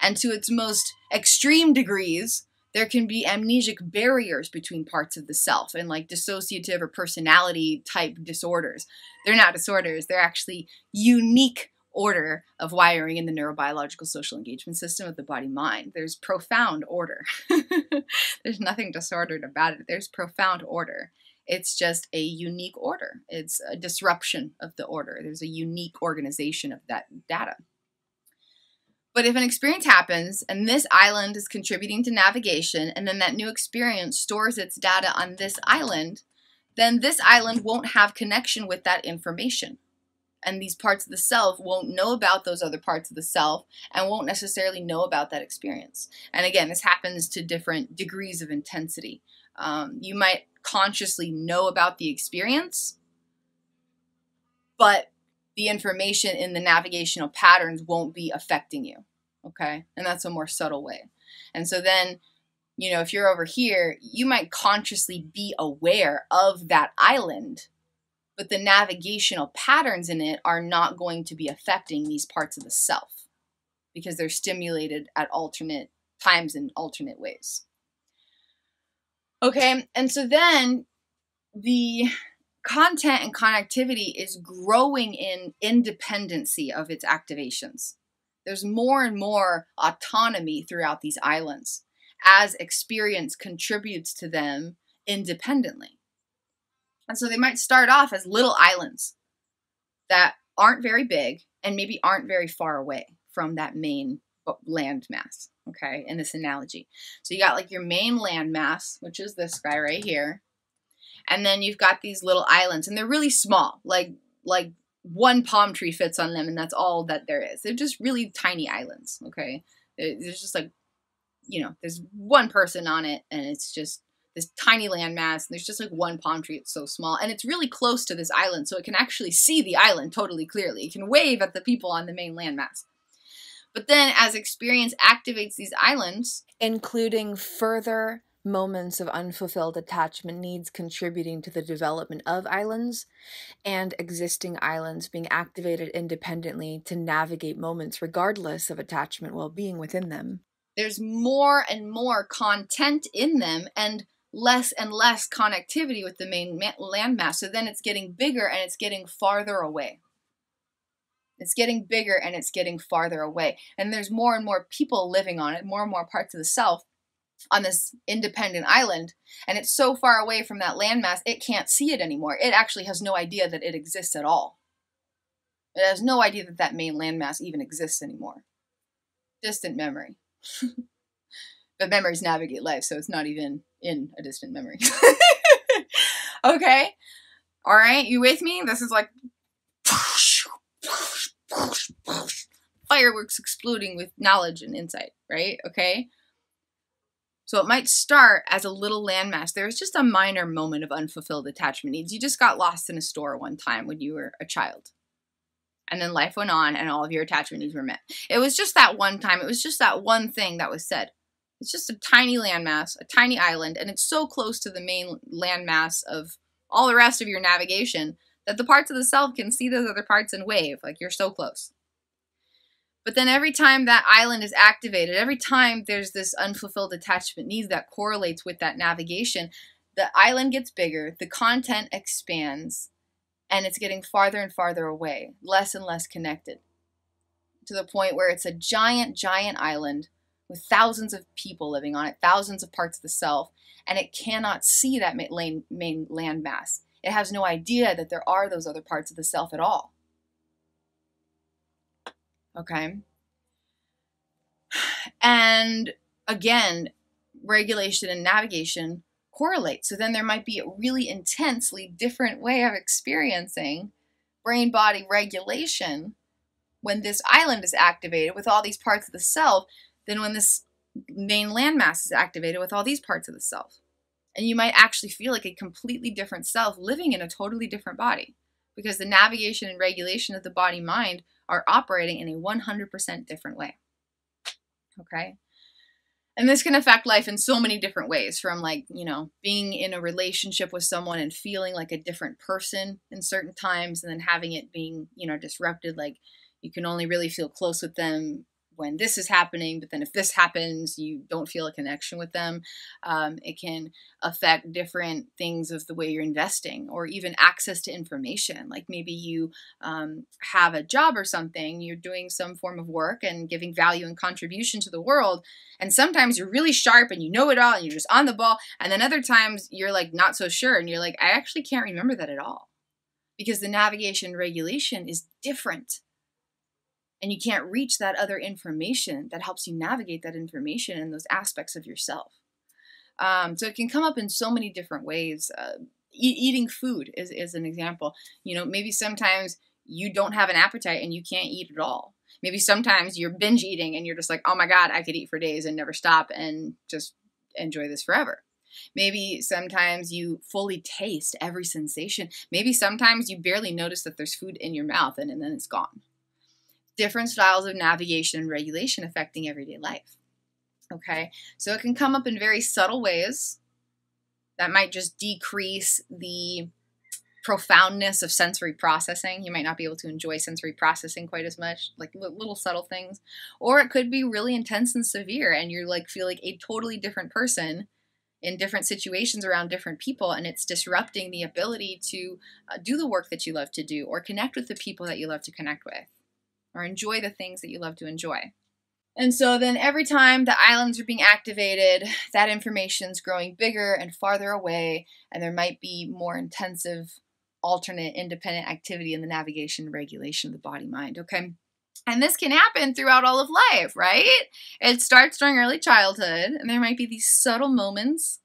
And to its most extreme degrees, there can be amnesic barriers between parts of the self and like dissociative or personality type disorders. They're not disorders, they're actually unique order of wiring in the neurobiological social engagement system of the body mind. There's profound order. There's nothing disordered about it. There's profound order. It's just a unique order. It's a disruption of the order. There's a unique organization of that data. But if an experience happens and this island is contributing to navigation, and then that new experience stores its data on this island, then this island won't have connection with that information. And these parts of the self won't know about those other parts of the self and won't necessarily know about that experience. And again, this happens to different degrees of intensity. Um, you might consciously know about the experience, but the information in the navigational patterns won't be affecting you. Okay. And that's a more subtle way. And so then, you know, if you're over here, you might consciously be aware of that island, but the navigational patterns in it are not going to be affecting these parts of the self because they're stimulated at alternate times in alternate ways. Okay, and so then the content and connectivity is growing in independency of its activations. There's more and more autonomy throughout these islands as experience contributes to them independently. And so they might start off as little islands that aren't very big and maybe aren't very far away from that main land mass okay, in this analogy. So you got like your main landmass, which is this guy right here. And then you've got these little islands, and they're really small, like like one palm tree fits on them, and that's all that there is. They're just really tiny islands, okay? There's just like, you know, there's one person on it, and it's just this tiny landmass. And there's just like one palm tree. It's so small, and it's really close to this island, so it can actually see the island totally clearly. It can wave at the people on the main landmass. But then, as experience activates these islands, including further moments of unfulfilled attachment needs contributing to the development of islands, and existing islands being activated independently to navigate moments regardless of attachment well being within them. There's more and more content in them, and less and less connectivity with the main landmass. So then it's getting bigger and it's getting farther away. It's getting bigger and it's getting farther away. And there's more and more people living on it, more and more parts of the South on this independent island. And it's so far away from that landmass, it can't see it anymore. It actually has no idea that it exists at all. It has no idea that that main landmass even exists anymore. Distant memory. But memories navigate life, so it's not even in a distant memory. okay? All right, you with me? This is like fireworks exploding with knowledge and insight, right? Okay? So it might start as a little landmass. There was just a minor moment of unfulfilled attachment needs. You just got lost in a store one time when you were a child. And then life went on and all of your attachment needs were met. It was just that one time. It was just that one thing that was said. It's just a tiny landmass, a tiny island, and it's so close to the main landmass of all the rest of your navigation that the parts of the self can see those other parts and wave. Like you're so close. But then every time that island is activated, every time there's this unfulfilled attachment needs that correlates with that navigation, the island gets bigger, the content expands, and it's getting farther and farther away, less and less connected. To the point where it's a giant, giant island with thousands of people living on it, thousands of parts of the self, and it cannot see that main, main landmass. It has no idea that there are those other parts of the self at all. Okay. And again, regulation and navigation correlate. So then there might be a really intensely different way of experiencing brain body regulation when this island is activated with all these parts of the self than when this main landmass is activated with all these parts of the self. And you might actually feel like a completely different self living in a totally different body because the navigation and regulation of the body mind are operating in a 100% different way. Okay? And this can affect life in so many different ways from like, you know, being in a relationship with someone and feeling like a different person in certain times and then having it being, you know, disrupted like you can only really feel close with them when this is happening, but then if this happens, you don't feel a connection with them. Um, it can affect different things of the way you're investing or even access to information. Like maybe you um, have a job or something, you're doing some form of work and giving value and contribution to the world. And sometimes you're really sharp and you know it all and you're just on the ball. And then other times you're like not so sure and you're like, I actually can't remember that at all because the navigation regulation is different and you can't reach that other information that helps you navigate that information and those aspects of yourself. Um, so it can come up in so many different ways. Uh, e- eating food is, is an example. You know, maybe sometimes you don't have an appetite and you can't eat at all. Maybe sometimes you're binge eating and you're just like, oh my God, I could eat for days and never stop and just enjoy this forever. Maybe sometimes you fully taste every sensation. Maybe sometimes you barely notice that there's food in your mouth and, and then it's gone different styles of navigation and regulation affecting everyday life. Okay, so it can come up in very subtle ways that might just decrease the profoundness of sensory processing. You might not be able to enjoy sensory processing quite as much, like little subtle things. Or it could be really intense and severe, and you're like feel like a totally different person in different situations around different people, and it's disrupting the ability to uh, do the work that you love to do or connect with the people that you love to connect with or enjoy the things that you love to enjoy. And so then every time the islands are being activated, that information is growing bigger and farther away, and there might be more intensive, alternate, independent activity in the navigation and regulation of the body mind. Okay. And this can happen throughout all of life, right? It starts during early childhood, and there might be these subtle moments,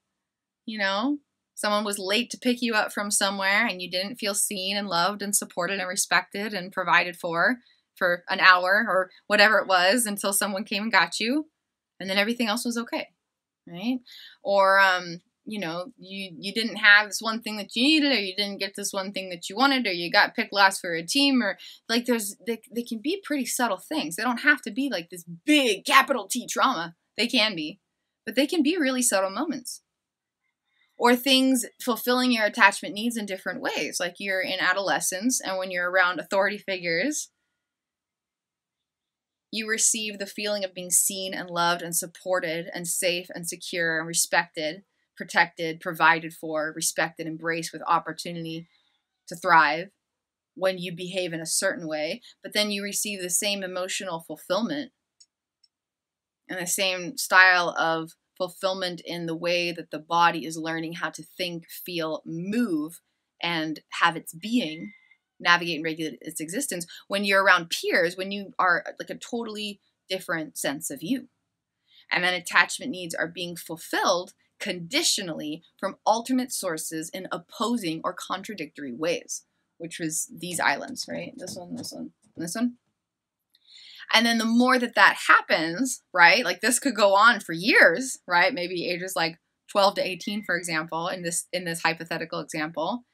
you know, someone was late to pick you up from somewhere and you didn't feel seen and loved and supported and respected and provided for for an hour or whatever it was until someone came and got you and then everything else was okay right? Or um you know you you didn't have this one thing that you needed or you didn't get this one thing that you wanted or you got picked last for a team or like there's they, they can be pretty subtle things. They don't have to be like this big capital t trauma. They can be but they can be really subtle moments. Or things fulfilling your attachment needs in different ways like you're in adolescence and when you're around authority figures you receive the feeling of being seen and loved and supported and safe and secure and respected, protected, provided for, respected, embraced with opportunity to thrive when you behave in a certain way, but then you receive the same emotional fulfillment and the same style of fulfillment in the way that the body is learning how to think, feel, move, and have its being navigate and regulate its existence when you're around peers when you are like a totally different sense of you And then attachment needs are being fulfilled conditionally from alternate sources in opposing or contradictory ways, which was these islands, right? This one, this one, this one. And then the more that that happens, right? Like this could go on for years, right? Maybe ages like 12 to 18 for example in this in this hypothetical example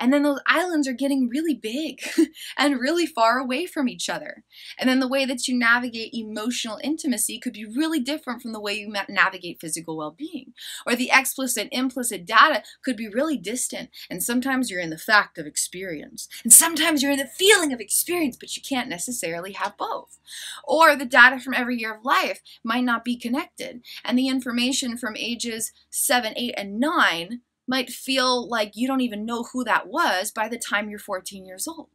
and then those islands are getting really big and really far away from each other. And then the way that you navigate emotional intimacy could be really different from the way you navigate physical well being. Or the explicit, implicit data could be really distant. And sometimes you're in the fact of experience. And sometimes you're in the feeling of experience, but you can't necessarily have both. Or the data from every year of life might not be connected. And the information from ages 7, 8, and 9 might feel like you don't even know who that was by the time you're 14 years old.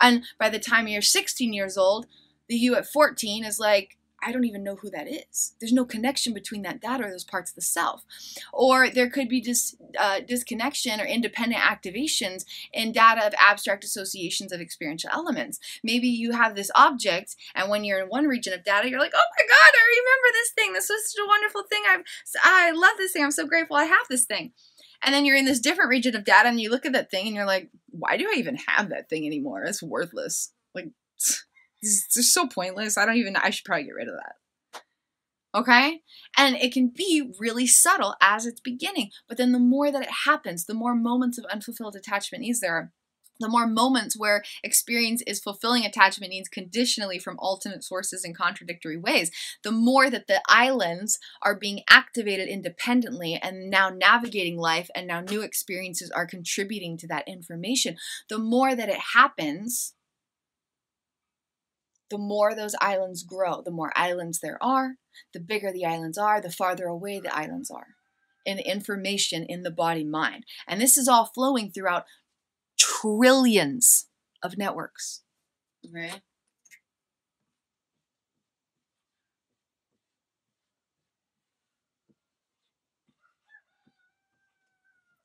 And by the time you're 16 years old, the you at 14 is like, I don't even know who that is. There's no connection between that data or those parts of the self. Or there could be dis, uh, disconnection or independent activations in data of abstract associations of experiential elements. Maybe you have this object, and when you're in one region of data, you're like, oh my God, I remember this thing. This was such a wonderful thing. I've, I love this thing. I'm so grateful I have this thing. And then you're in this different region of data and you look at that thing and you're like, why do I even have that thing anymore? It's worthless. Like, it's just so pointless. I don't even, I should probably get rid of that. Okay? And it can be really subtle as it's beginning. But then the more that it happens, the more moments of unfulfilled attachment needs there are the more moments where experience is fulfilling attachment needs conditionally from alternate sources in contradictory ways, the more that the islands are being activated independently and now navigating life and now new experiences are contributing to that information, the more that it happens, the more those islands grow. The more islands there are, the bigger the islands are, the farther away the islands are in information in the body mind. And this is all flowing throughout trillions of networks. Right?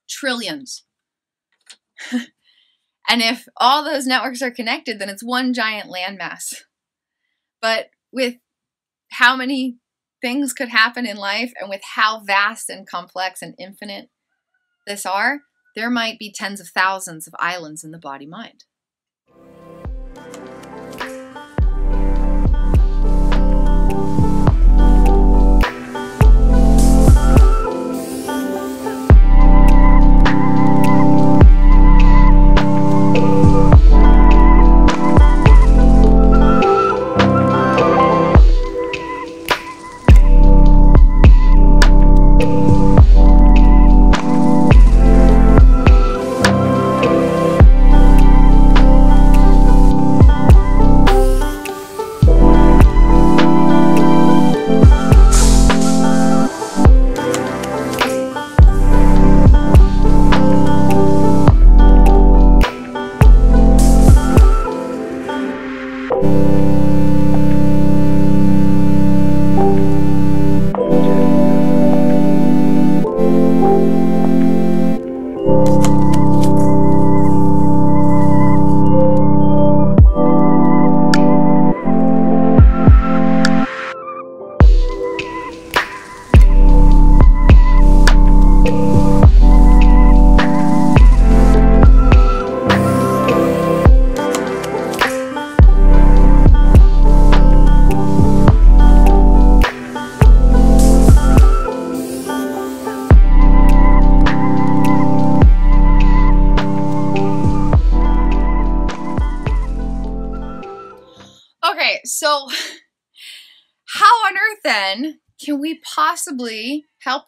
Trillions. and if all those networks are connected, then it's one giant landmass. But with how many things could happen in life and with how vast and complex and infinite this are, there might be tens of thousands of islands in the body mind.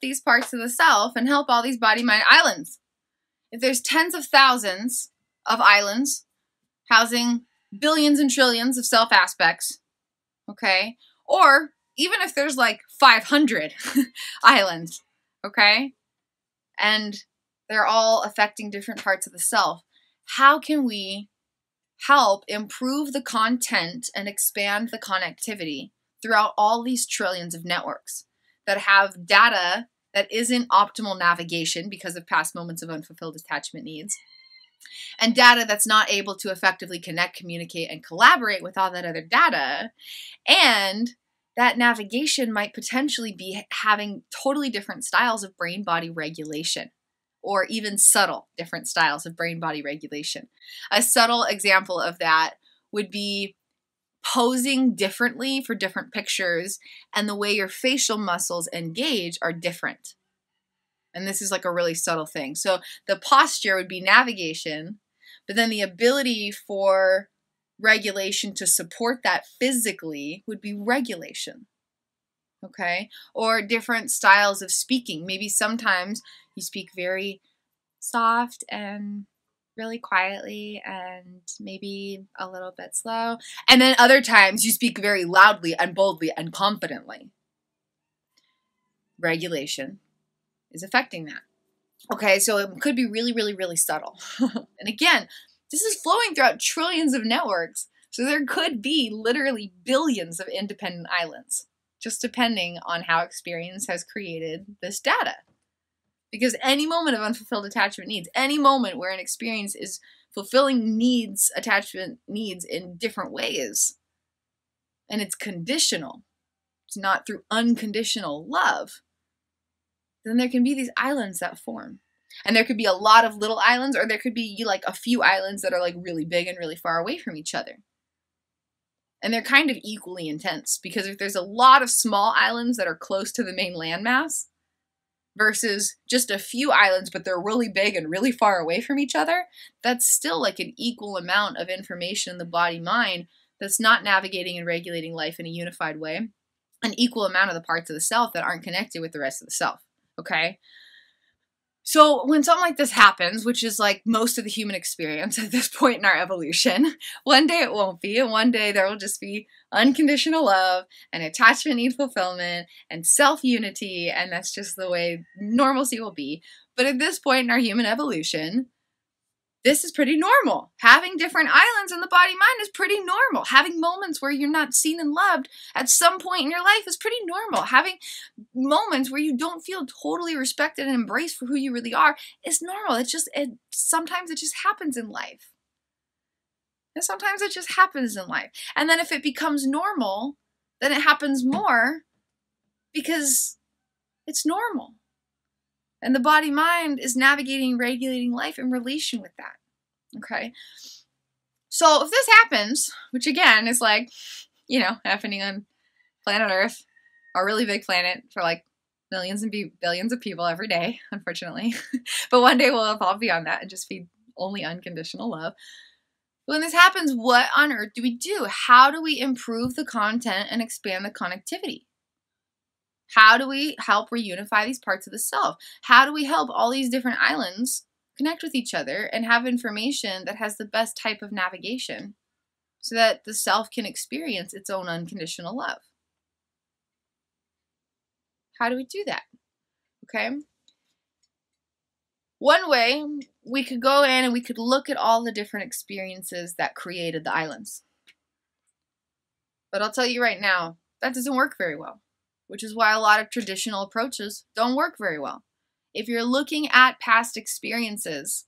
These parts of the self and help all these body mind islands? If there's tens of thousands of islands housing billions and trillions of self aspects, okay? Or even if there's like 500 islands, okay? And they're all affecting different parts of the self. How can we help improve the content and expand the connectivity throughout all these trillions of networks that have data that isn't optimal navigation because of past moments of unfulfilled attachment needs and data that's not able to effectively connect, communicate, and collaborate with all that other data, and that navigation might potentially be having totally different styles of brain body regulation or even subtle different styles of brain body regulation. A subtle example of that would be posing differently for different pictures and the way your facial muscles engage are different. And this is like a really subtle thing. So the posture would be navigation, but then the ability for regulation to support that physically would be regulation. Okay? Or different styles of speaking. Maybe sometimes you speak very soft and really quietly and maybe a little bit slow. And then other times you speak very loudly and boldly and confidently. Regulation is affecting that. Okay, so it could be really, really, really subtle. and again, this is flowing throughout trillions of networks. So there could be literally billions of independent islands, just depending on how experience has created this data. Because any moment of unfulfilled attachment needs, any moment where an experience is fulfilling needs, attachment needs in different ways, and it's conditional, it's not through unconditional love, then there can be these islands that form. And there could be a lot of little islands, or there could be like a few islands that are like really big and really far away from each other. And they're kind of equally intense because if there's a lot of small islands that are close to the main landmass, versus just a few islands, but they're really big and really far away from each other, that's still like an equal amount of information in the body mind that's not navigating and regulating life in a unified way, an equal amount of the parts of the self that aren't connected with the rest of the self. Okay? So, when something like this happens, which is like most of the human experience at this point in our evolution, one day it won't be, and one day there will just be unconditional love and attachment need fulfillment and self unity, and that's just the way normalcy will be. But at this point in our human evolution, this is pretty normal. Having different islands in the body mind is pretty normal. Having moments where you're not seen and loved at some point in your life is pretty normal. Having moments where you don't feel totally respected and embraced for who you really are is normal. It's just it sometimes it just happens in life. And sometimes it just happens in life. And then if it becomes normal, then it happens more because it's normal. And the body mind is navigating, regulating life in relation with that. Okay. So if this happens, which again is like, you know, happening on planet Earth, a really big planet for like millions and billions of people every day, unfortunately. but one day we'll evolve beyond that and just be only unconditional love. When this happens, what on earth do we do? How do we improve the content and expand the connectivity? How do we help reunify these parts of the self? How do we help all these different islands connect with each other and have information that has the best type of navigation so that the self can experience its own unconditional love? How do we do that? Okay. One way we could go in and we could look at all the different experiences that created the islands. But I'll tell you right now, that doesn't work very well which is why a lot of traditional approaches don't work very well. If you're looking at past experiences,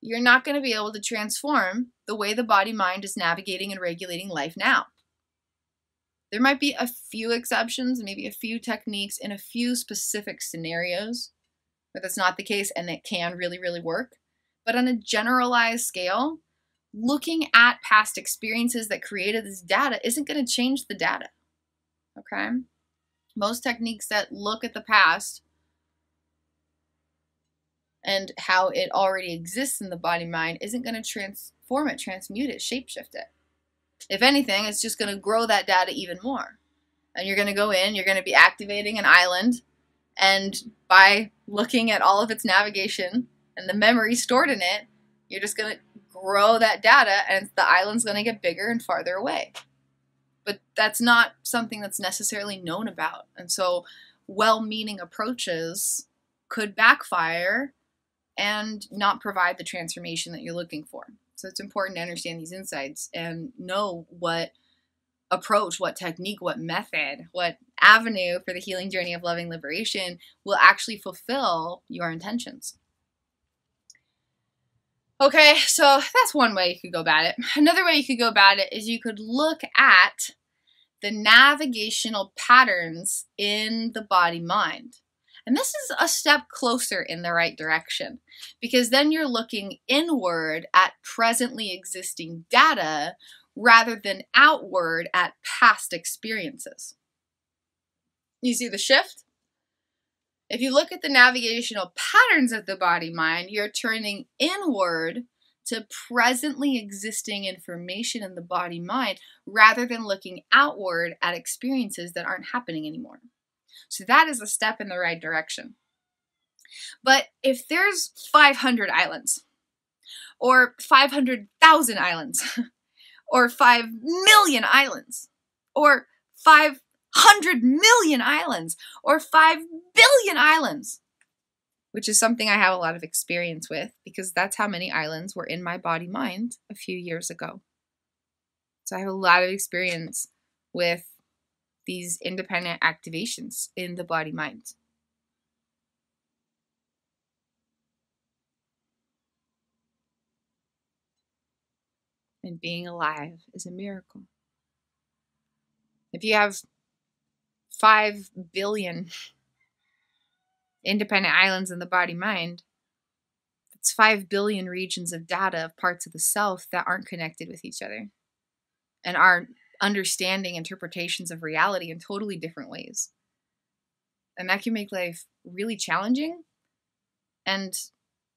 you're not going to be able to transform the way the body mind is navigating and regulating life now. There might be a few exceptions, maybe a few techniques in a few specific scenarios where that's not the case and it can really, really work. But on a generalized scale, looking at past experiences that created this data isn't going to change the data. Okay? Most techniques that look at the past and how it already exists in the body mind isn't going to transform it, transmute it, shapeshift it. If anything, it's just going to grow that data even more. And you're going to go in, you're going to be activating an island, and by looking at all of its navigation and the memory stored in it, you're just going to grow that data, and the island's going to get bigger and farther away but that's not something that's necessarily known about. And so, well meaning approaches could backfire and not provide the transformation that you're looking for. So, it's important to understand these insights and know what approach, what technique, what method, what avenue for the healing journey of loving liberation will actually fulfill your intentions. Okay, so that's one way you could go about it. Another way you could go about it is you could look at the navigational patterns in the body mind. And this is a step closer in the right direction because then you're looking inward at presently existing data rather than outward at past experiences. You see the shift? If you look at the navigational patterns of the body mind, you're turning inward to presently existing information in the body mind rather than looking outward at experiences that aren't happening anymore. So that is a step in the right direction. But if there's 500 islands, or 500,000 islands, or 5 million islands, or 500 million islands, or 5 billion islands, which is something I have a lot of experience with because that's how many islands were in my body mind a few years ago. So I have a lot of experience with these independent activations in the body mind. And being alive is a miracle. If you have 5 billion independent islands in the body mind, it's 5 billion regions of data of parts of the self that aren't connected with each other and are understanding interpretations of reality in totally different ways. And that can make life really challenging and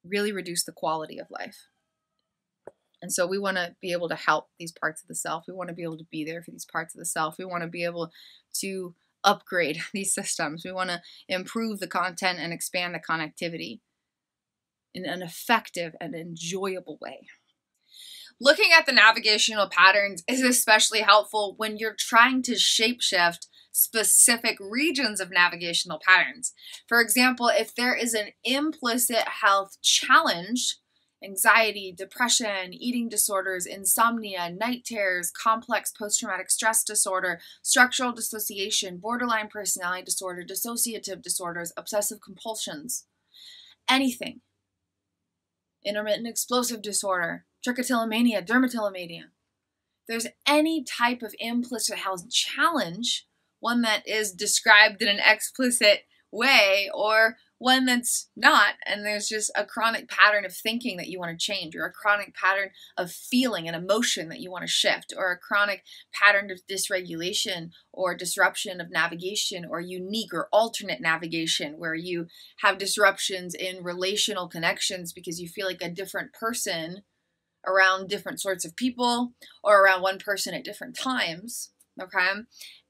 really reduce the quality of life. And so we want to be able to help these parts of the self. We want to be able to be there for these parts of the self. We want to be able to upgrade these systems. We want to improve the content and expand the connectivity in an effective and enjoyable way. Looking at the navigational patterns is especially helpful when you're trying to shapeshift specific regions of navigational patterns. For example, if there is an implicit health challenge, anxiety, depression, eating disorders, insomnia, night terrors, complex post traumatic stress disorder, structural dissociation, borderline personality disorder, dissociative disorders, obsessive compulsions, anything, intermittent explosive disorder, trichotillomania, dermatillomania. There's any type of implicit health challenge, one that is described in an explicit way or one that's not, and there's just a chronic pattern of thinking that you want to change, or a chronic pattern of feeling and emotion that you want to shift, or a chronic pattern of dysregulation or disruption of navigation, or unique or alternate navigation where you have disruptions in relational connections because you feel like a different person around different sorts of people or around one person at different times. Okay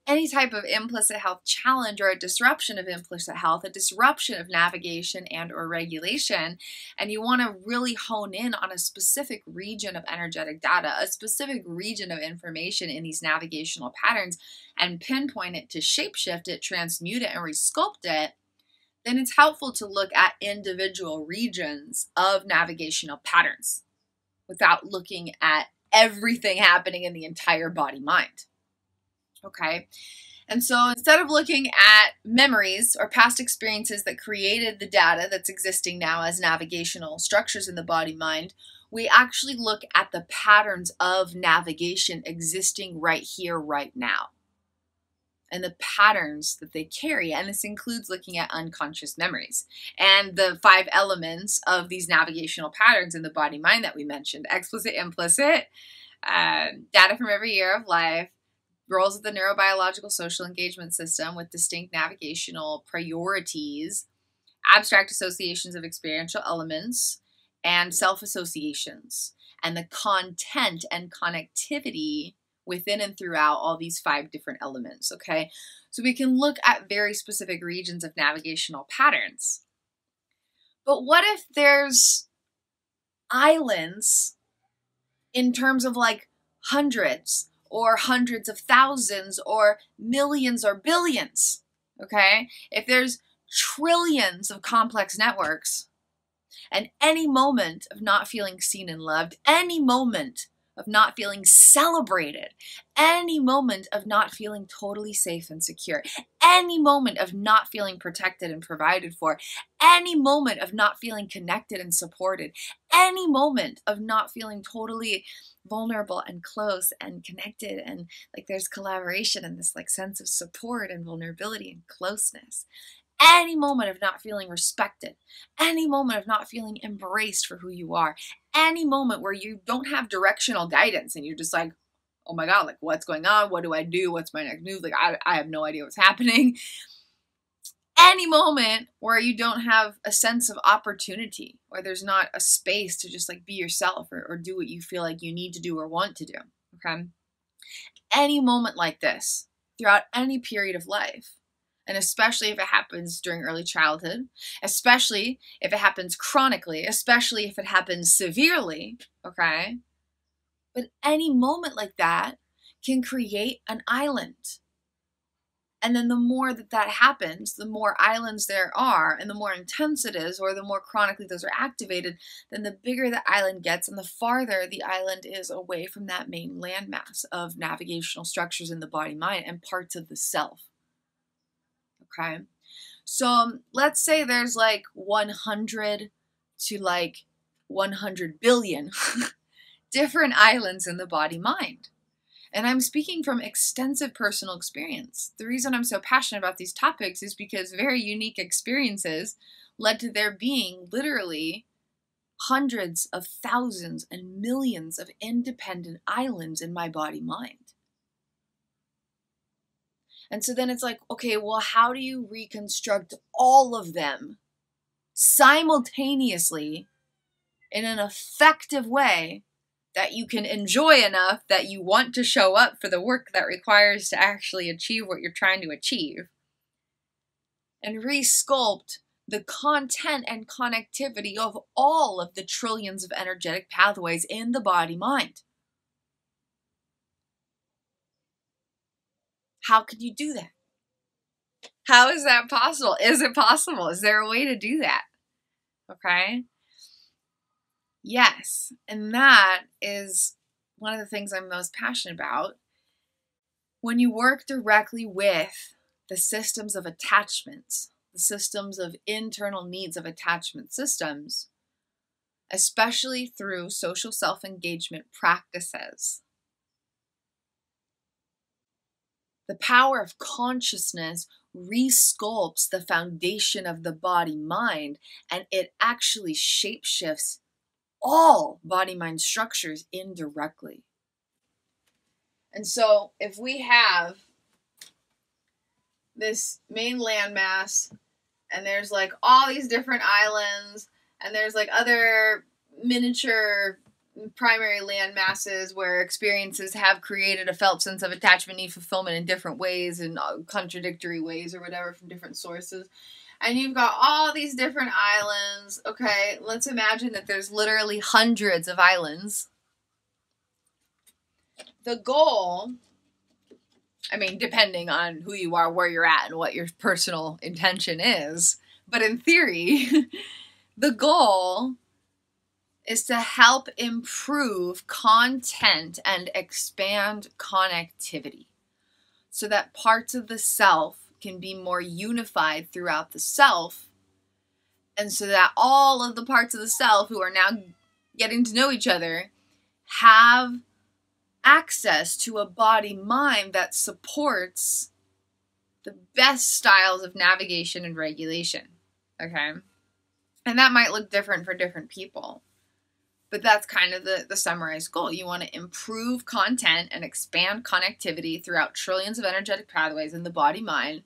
any type of implicit health challenge or a disruption of implicit health, a disruption of navigation and or regulation, and you want to really hone in on a specific region of energetic data, a specific region of information in these navigational patterns and pinpoint it to shapeshift it, transmute it and resculpt it, then it's helpful to look at individual regions of navigational patterns without looking at everything happening in the entire body mind. Okay. And so instead of looking at memories or past experiences that created the data that's existing now as navigational structures in the body mind, we actually look at the patterns of navigation existing right here, right now, and the patterns that they carry. And this includes looking at unconscious memories and the five elements of these navigational patterns in the body mind that we mentioned explicit, implicit, uh, data from every year of life, roles of the neurobiological social engagement system with distinct navigational priorities, abstract associations of experiential elements, and self associations, and the content and connectivity within and throughout all these five different elements. Okay, so we can look at very specific regions of navigational patterns. But what if there's islands in terms of like hundreds or hundreds of thousands or millions or billions. Okay? If there's trillions of complex networks, and any moment of not feeling seen and loved, any moment of not feeling celebrated, any moment of not feeling totally safe and secure, any moment of not feeling protected and provided for, any moment of not feeling connected and supported, any moment of not feeling totally vulnerable and close and connected and like there's collaboration and this like sense of support and vulnerability and closeness any moment of not feeling respected, any moment of not feeling embraced for who you are, any moment where you don't have directional guidance and you're just like, oh my God, like what's going on? What do I do? What's my next move? Like, I, I have no idea what's happening. Any moment where you don't have a sense of opportunity, where there's not a space to just like be yourself or, or do what you feel like you need to do or want to do. Okay. Any moment like this throughout any period of life and especially if it happens during early childhood, especially if it happens chronically, especially if it happens severely, okay? But any moment like that can create an island. And then the more that that happens, the more islands there are, and the more intense it is, or the more chronically those are activated, then the bigger the island gets and the farther the island is away from that main landmass of navigational structures in the body mind and parts of the self. Okay. So um, let's say there's like 100 to like 100 billion different islands in the body mind. And I'm speaking from extensive personal experience. The reason I'm so passionate about these topics is because very unique experiences led to there being literally hundreds of thousands and millions of independent islands in my body mind. And so then it's like, okay, well, how do you reconstruct all of them simultaneously in an effective way that you can enjoy enough that you want to show up for the work that requires to actually achieve what you're trying to achieve? And resculpt the content and connectivity of all of the trillions of energetic pathways in the body mind. How could you do that? How is that possible? Is it possible? Is there a way to do that? Okay. Yes. And that is one of the things I'm most passionate about. When you work directly with the systems of attachments, the systems of internal needs of attachment systems, especially through social self engagement practices, The power of consciousness resculpts the foundation of the body mind and it actually shapeshifts all body mind structures indirectly. And so, if we have this main landmass, and there's like all these different islands, and there's like other miniature primary land masses where experiences have created a felt sense of attachment need fulfillment in different ways and uh, contradictory ways or whatever from different sources. And you've got all these different islands okay? Let's imagine that there's literally hundreds of islands. The goal i mean depending on who you are where you're at and what your personal intention is but in theory the goal is to help improve content and expand connectivity so that parts of the self can be more unified throughout the self and so that all of the parts of the self who are now getting to know each other have access to a body mind that supports the best styles of navigation and regulation okay? And that might look different for different people but that's kind of the, the summarized goal. You want to improve content and expand connectivity throughout trillions of energetic pathways in the body mind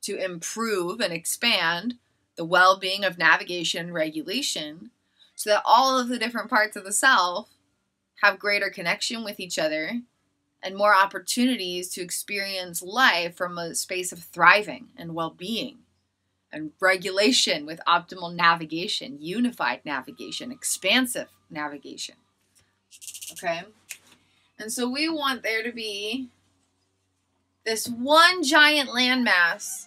to improve and expand the well being of navigation and regulation so that all of the different parts of the self have greater connection with each other and more opportunities to experience life from a space of thriving and well being and regulation with optimal navigation, unified navigation, expansive navigation. Okay? And so we want there to be this one giant landmass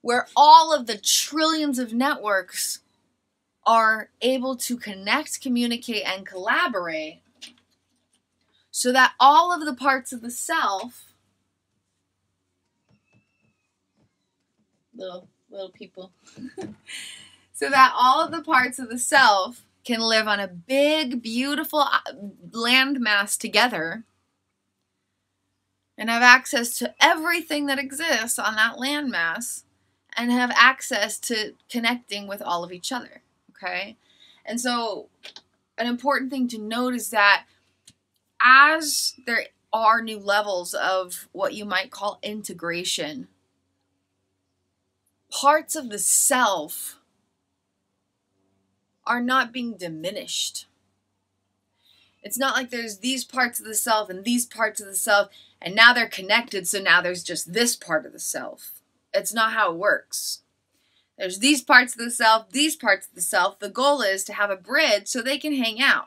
where all of the trillions of networks are able to connect, communicate, and collaborate so that all of the parts of the self, little, little people, so that all of the parts of the self can live on a big, beautiful uh, landmass together and have access to everything that exists on that landmass and have access to connecting with all of each other. Okay? And so, an important thing to note is that as there are new levels of what you might call integration, parts of the self are not being diminished. It's not like there's these parts of the self and these parts of the self, and now they're connected, so now there's just this part of the self. It's not how it works. There's these parts of the self, these parts of the self. The goal is to have a bridge so they can hang out.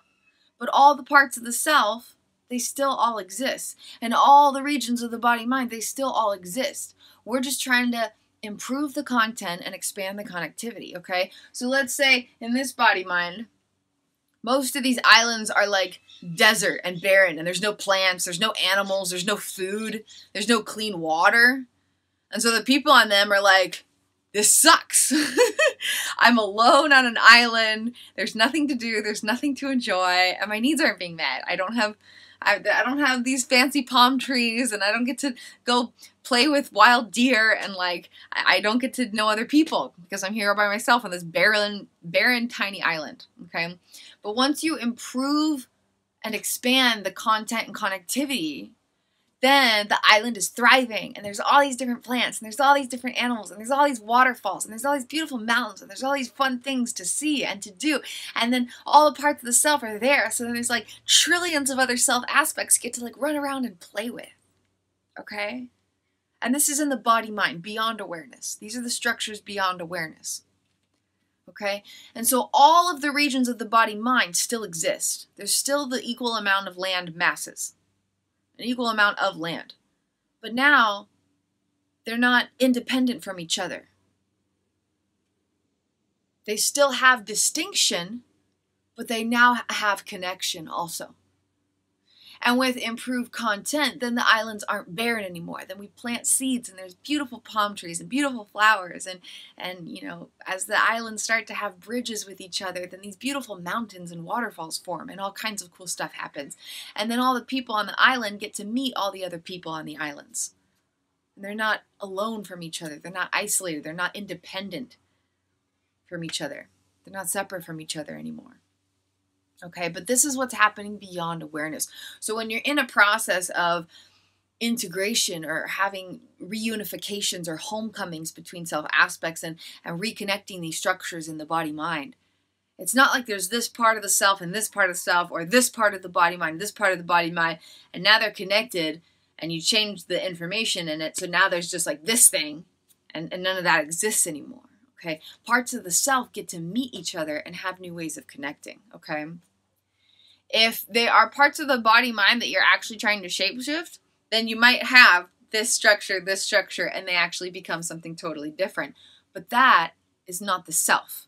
But all the parts of the self, they still all exist. And all the regions of the body mind, they still all exist. We're just trying to improve the content and expand the connectivity, okay? So let's say in this body mind, most of these islands are like desert and barren, and there's no plants, there's no animals, there's no food, there's no clean water. And so the people on them are like, this sucks. I'm alone on an island. There's nothing to do. There's nothing to enjoy, and my needs aren't being met. I don't have, I, I don't have these fancy palm trees, and I don't get to go play with wild deer, and like I, I don't get to know other people because I'm here by myself on this barren, barren, tiny island. Okay, but once you improve and expand the content and connectivity then the island is thriving and there's all these different plants and there's all these different animals and there's all these waterfalls and there's all these beautiful mountains and there's all these fun things to see and to do. And then all the parts of the self are there. So then there's like trillions of other self aspects get to like run around and play with. Okay? And this is in the body mind beyond awareness. These are the structures beyond awareness. Okay? And so all of the regions of the body mind still exist. There's still the equal amount of land masses an equal amount of land. But now they're not independent from each other. They still have distinction, but they now have connection also. And with improved content, then the islands aren't barren anymore. Then we plant seeds and there's beautiful palm trees and beautiful flowers. And, and you know, as the islands start to have bridges with each other, then these beautiful mountains and waterfalls form and all kinds of cool stuff happens. And then all the people on the island get to meet all the other people on the islands. And they're not alone from each other. They're not isolated. They're not independent from each other. They're not separate from each other anymore. Okay, but this is what's happening beyond awareness. So when you're in a process of integration or having reunifications or homecomings between self aspects and, and reconnecting these structures in the body mind, it's not like there's this part of the self and this part of the self, or this part of the body mind, this part of the body mind, and now they're connected and you change the information in it. So now there's just like this thing, and, and none of that exists anymore. Okay. Parts of the self get to meet each other and have new ways of connecting. Okay. If they are parts of the body mind that you're actually trying to shapeshift, then you might have this structure, this structure, and they actually become something totally different. But that is not the self.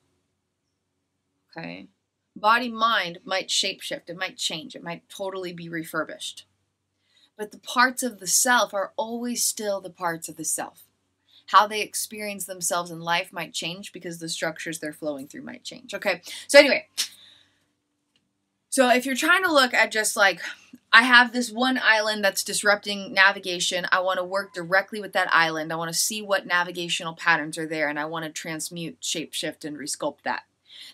Okay. Body mind might shapeshift, it might change, it might totally be refurbished. But the parts of the self are always still the parts of the self how they experience themselves in life might change because the structures they're flowing through might change. Okay, so anyway, so if you're trying to look at just like, I have this one island that's disrupting navigation, I want to work directly with that island. I want to see what navigational patterns are there and I want to transmute, shapeshift, and resculpt that.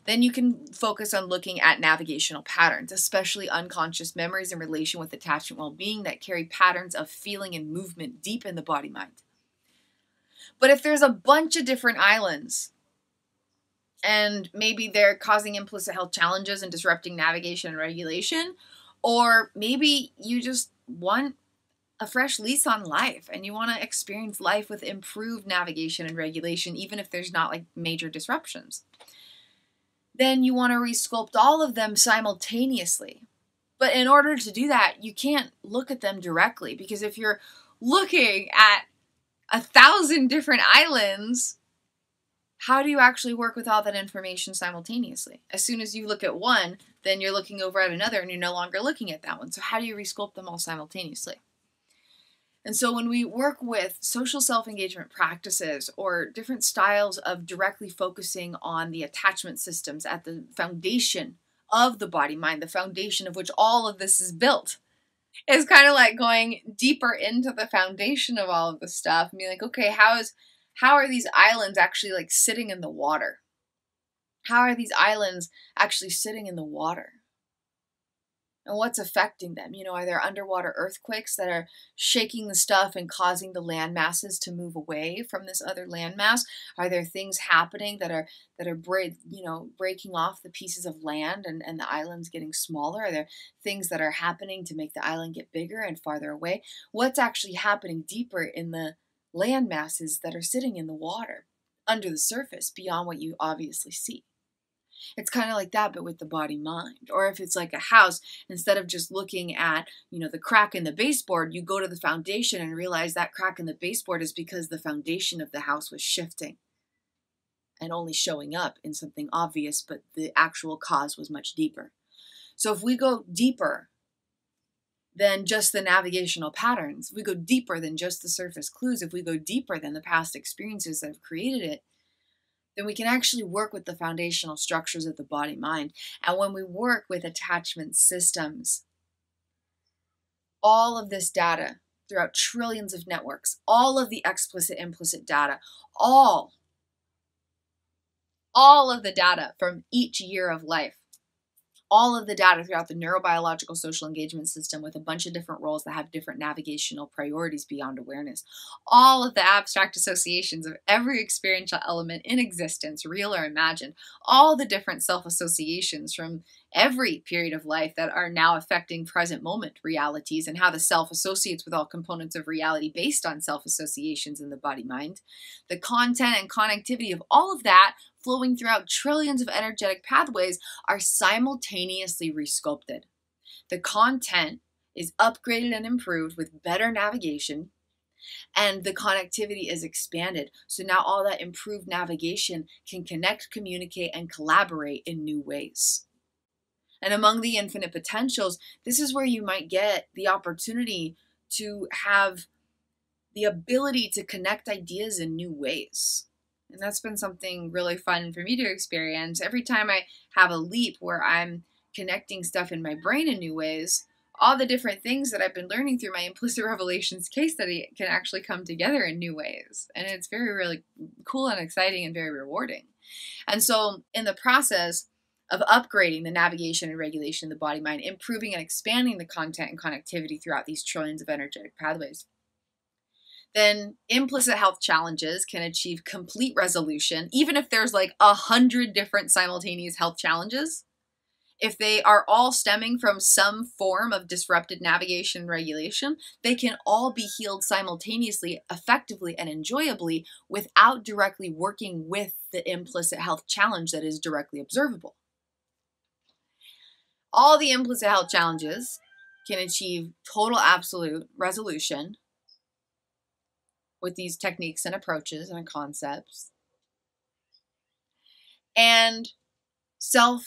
Then you can focus on looking at navigational patterns, especially unconscious memories in relation with attachment well being that carry patterns of feeling and movement deep in the body mind. But if there's a bunch of different islands and maybe they're causing implicit health challenges and disrupting navigation and regulation, or maybe you just want a fresh lease on life and you want to experience life with improved navigation and regulation, even if there's not like major disruptions. Then you want to resculpt all of them simultaneously. But in order to do that, you can't look at them directly because if you're looking at a thousand different islands, how do you actually work with all that information simultaneously? As soon as you look at one, then you're looking over at another and you're no longer looking at that one. So, how do you resculpt them all simultaneously? And so, when we work with social self engagement practices or different styles of directly focusing on the attachment systems at the foundation of the body mind, the foundation of which all of this is built, it's kind of like going deeper into the foundation of all of this stuff and be like, okay, how is how are these islands actually like sitting in the water? How are these islands actually sitting in the water? And what's affecting them? You know, are there underwater earthquakes that are shaking the stuff and causing the land masses to move away from this other landmass? Are there things happening that are that are break, you know, breaking off the pieces of land and, and the islands getting smaller? Are there things that are happening to make the island get bigger and farther away? What's actually happening deeper in the land masses that are sitting in the water under the surface beyond what you obviously see. It's kind of like that, but with the body mind. Or if it's like a house, instead of just looking at, you know, the crack in the baseboard, you go to the foundation and realize that crack in the baseboard is because the foundation of the house was shifting and only showing up in something obvious, but the actual cause was much deeper. So if we go deeper than just the navigational patterns, if we go deeper than just the surface clues, if we go deeper than the past experiences that have created it, then we can actually work with the foundational structures of the body mind. And when we work with attachment systems, all of this data throughout trillions of networks, all of the explicit implicit data, all all of the data from each year of life all of the data throughout the neurobiological social engagement system with a bunch of different roles that have different navigational priorities beyond awareness. All of the abstract associations of every experiential element in existence, real or imagined, all the different self associations from every period of life that are now affecting present moment realities and how the self associates with all components of reality based on self associations in the body mind. The content and connectivity of all of that flowing throughout trillions of energetic pathways are simultaneously resculpted. The content is upgraded and improved with better navigation, and the connectivity is expanded. So now all that improved navigation can connect, communicate, and collaborate in new ways. And among the infinite potentials, this is where you might get the opportunity to have the ability to connect ideas in new ways. And that's been something really fun for me to experience. Every time I have a leap where I'm connecting stuff in my brain in new ways, all the different things that I've been learning through my implicit revelations case study can actually come together in new ways. And it's very, really cool and exciting and very rewarding. And so, in the process of upgrading the navigation and regulation of the body mind, improving and expanding the content and connectivity throughout these trillions of energetic pathways, then implicit health challenges can achieve complete resolution, even if there's like a hundred different simultaneous health challenges. If they are all stemming from some form of disrupted navigation regulation, they can all be healed simultaneously, effectively, and enjoyably without directly working with the implicit health challenge that is directly observable. All the implicit health challenges can achieve total absolute resolution with these techniques and approaches and concepts. And self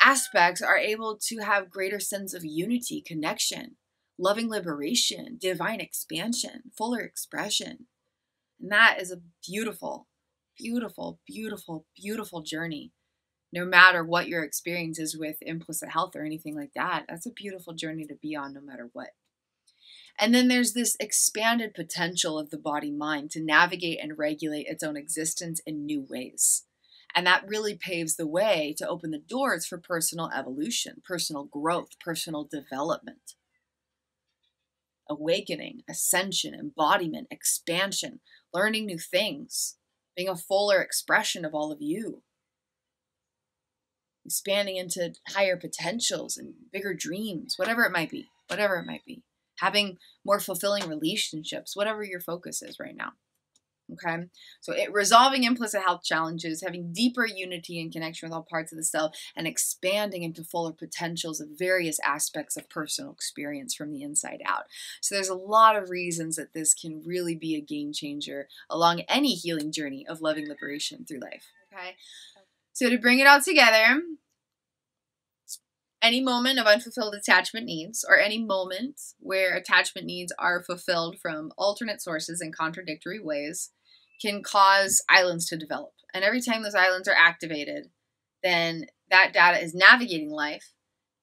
aspects are able to have greater sense of unity, connection, loving liberation, divine expansion, fuller expression. And that is a beautiful, beautiful, beautiful, beautiful journey. No matter what your experience is with implicit health or anything like that, that's a beautiful journey to be on no matter what. And then there's this expanded potential of the body mind to navigate and regulate its own existence in new ways. And that really paves the way to open the doors for personal evolution, personal growth, personal development, awakening, ascension, embodiment, expansion, learning new things, being a fuller expression of all of you, expanding into higher potentials and bigger dreams, whatever it might be, whatever it might be having more fulfilling relationships, whatever your focus is right now. Okay, so it, resolving implicit health challenges, having deeper unity and connection with all parts of the self, and expanding into fuller potentials of various aspects of personal experience from the inside out. So, there's a lot of reasons that this can really be a game changer along any healing journey of loving liberation through life. Okay, so to bring it all together, any moment of unfulfilled attachment needs, or any moment where attachment needs are fulfilled from alternate sources in contradictory ways, can cause islands to develop. And every time those islands are activated, then that data is navigating life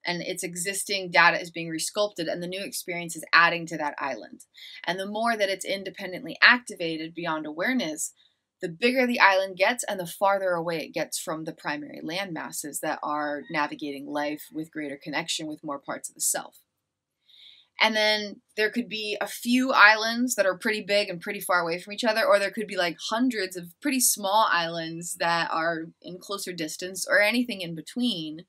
and its existing data is being resculpted and the new experience is adding to that island. And the more that it's independently activated beyond awareness, the bigger the island gets and the farther away it gets from the primary land masses that are navigating life with greater connection with more parts of the self. And then there could be a few islands that are pretty big and pretty far away from each other, or there could be like hundreds of pretty small islands that are in closer distance, or anything in between.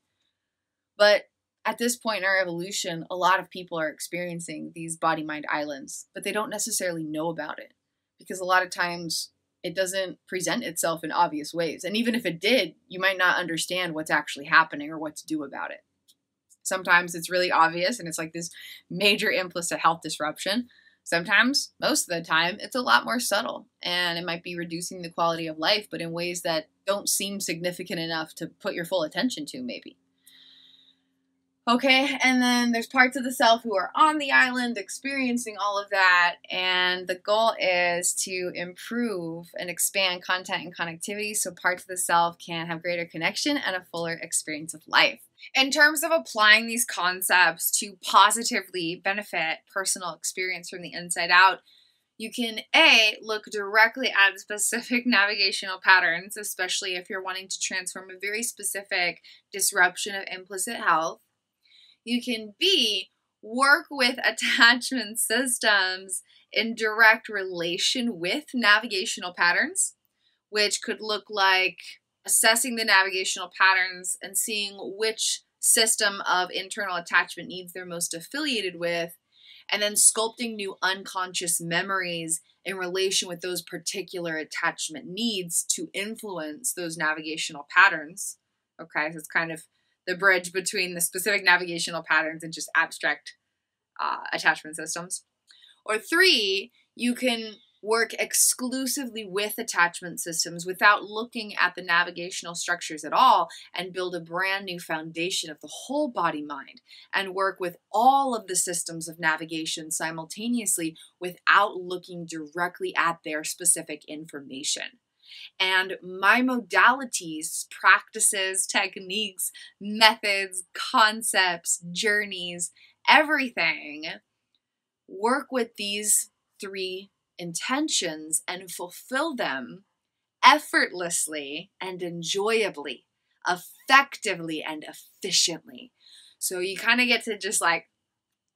But at this point in our evolution, a lot of people are experiencing these body mind islands, but they don't necessarily know about it because a lot of times it doesn't present itself in obvious ways. And even if it did, you might not understand what's actually happening or what to do about it. Sometimes it's really obvious and it's like this major implicit health disruption. Sometimes, most of the time, it's a lot more subtle and it might be reducing the quality of life, but in ways that don't seem significant enough to put your full attention to, maybe. Okay, and then there's parts of the self who are on the island experiencing all of that, and the goal is to improve and expand content and connectivity so parts of the self can have greater connection and a fuller experience of life. In terms of applying these concepts to positively benefit personal experience from the inside out, you can A, look directly at specific navigational patterns, especially if you're wanting to transform a very specific disruption of implicit health you can B, work with attachment systems in direct relation with navigational patterns, which could look like assessing the navigational patterns and seeing which system of internal attachment needs they're most affiliated with, and then sculpting new unconscious memories in relation with those particular attachment needs to influence those navigational patterns. Okay, so it's kind of the bridge between the specific navigational patterns and just abstract uh, attachment systems. Or three, you can work exclusively with attachment systems without looking at the navigational structures at all and build a brand new foundation of the whole body mind and work with all of the systems of navigation simultaneously without looking directly at their specific information. And my modalities, practices, techniques, methods, concepts, journeys, everything work with these three intentions and fulfill them effortlessly and enjoyably, effectively and efficiently. So you kind of get to just like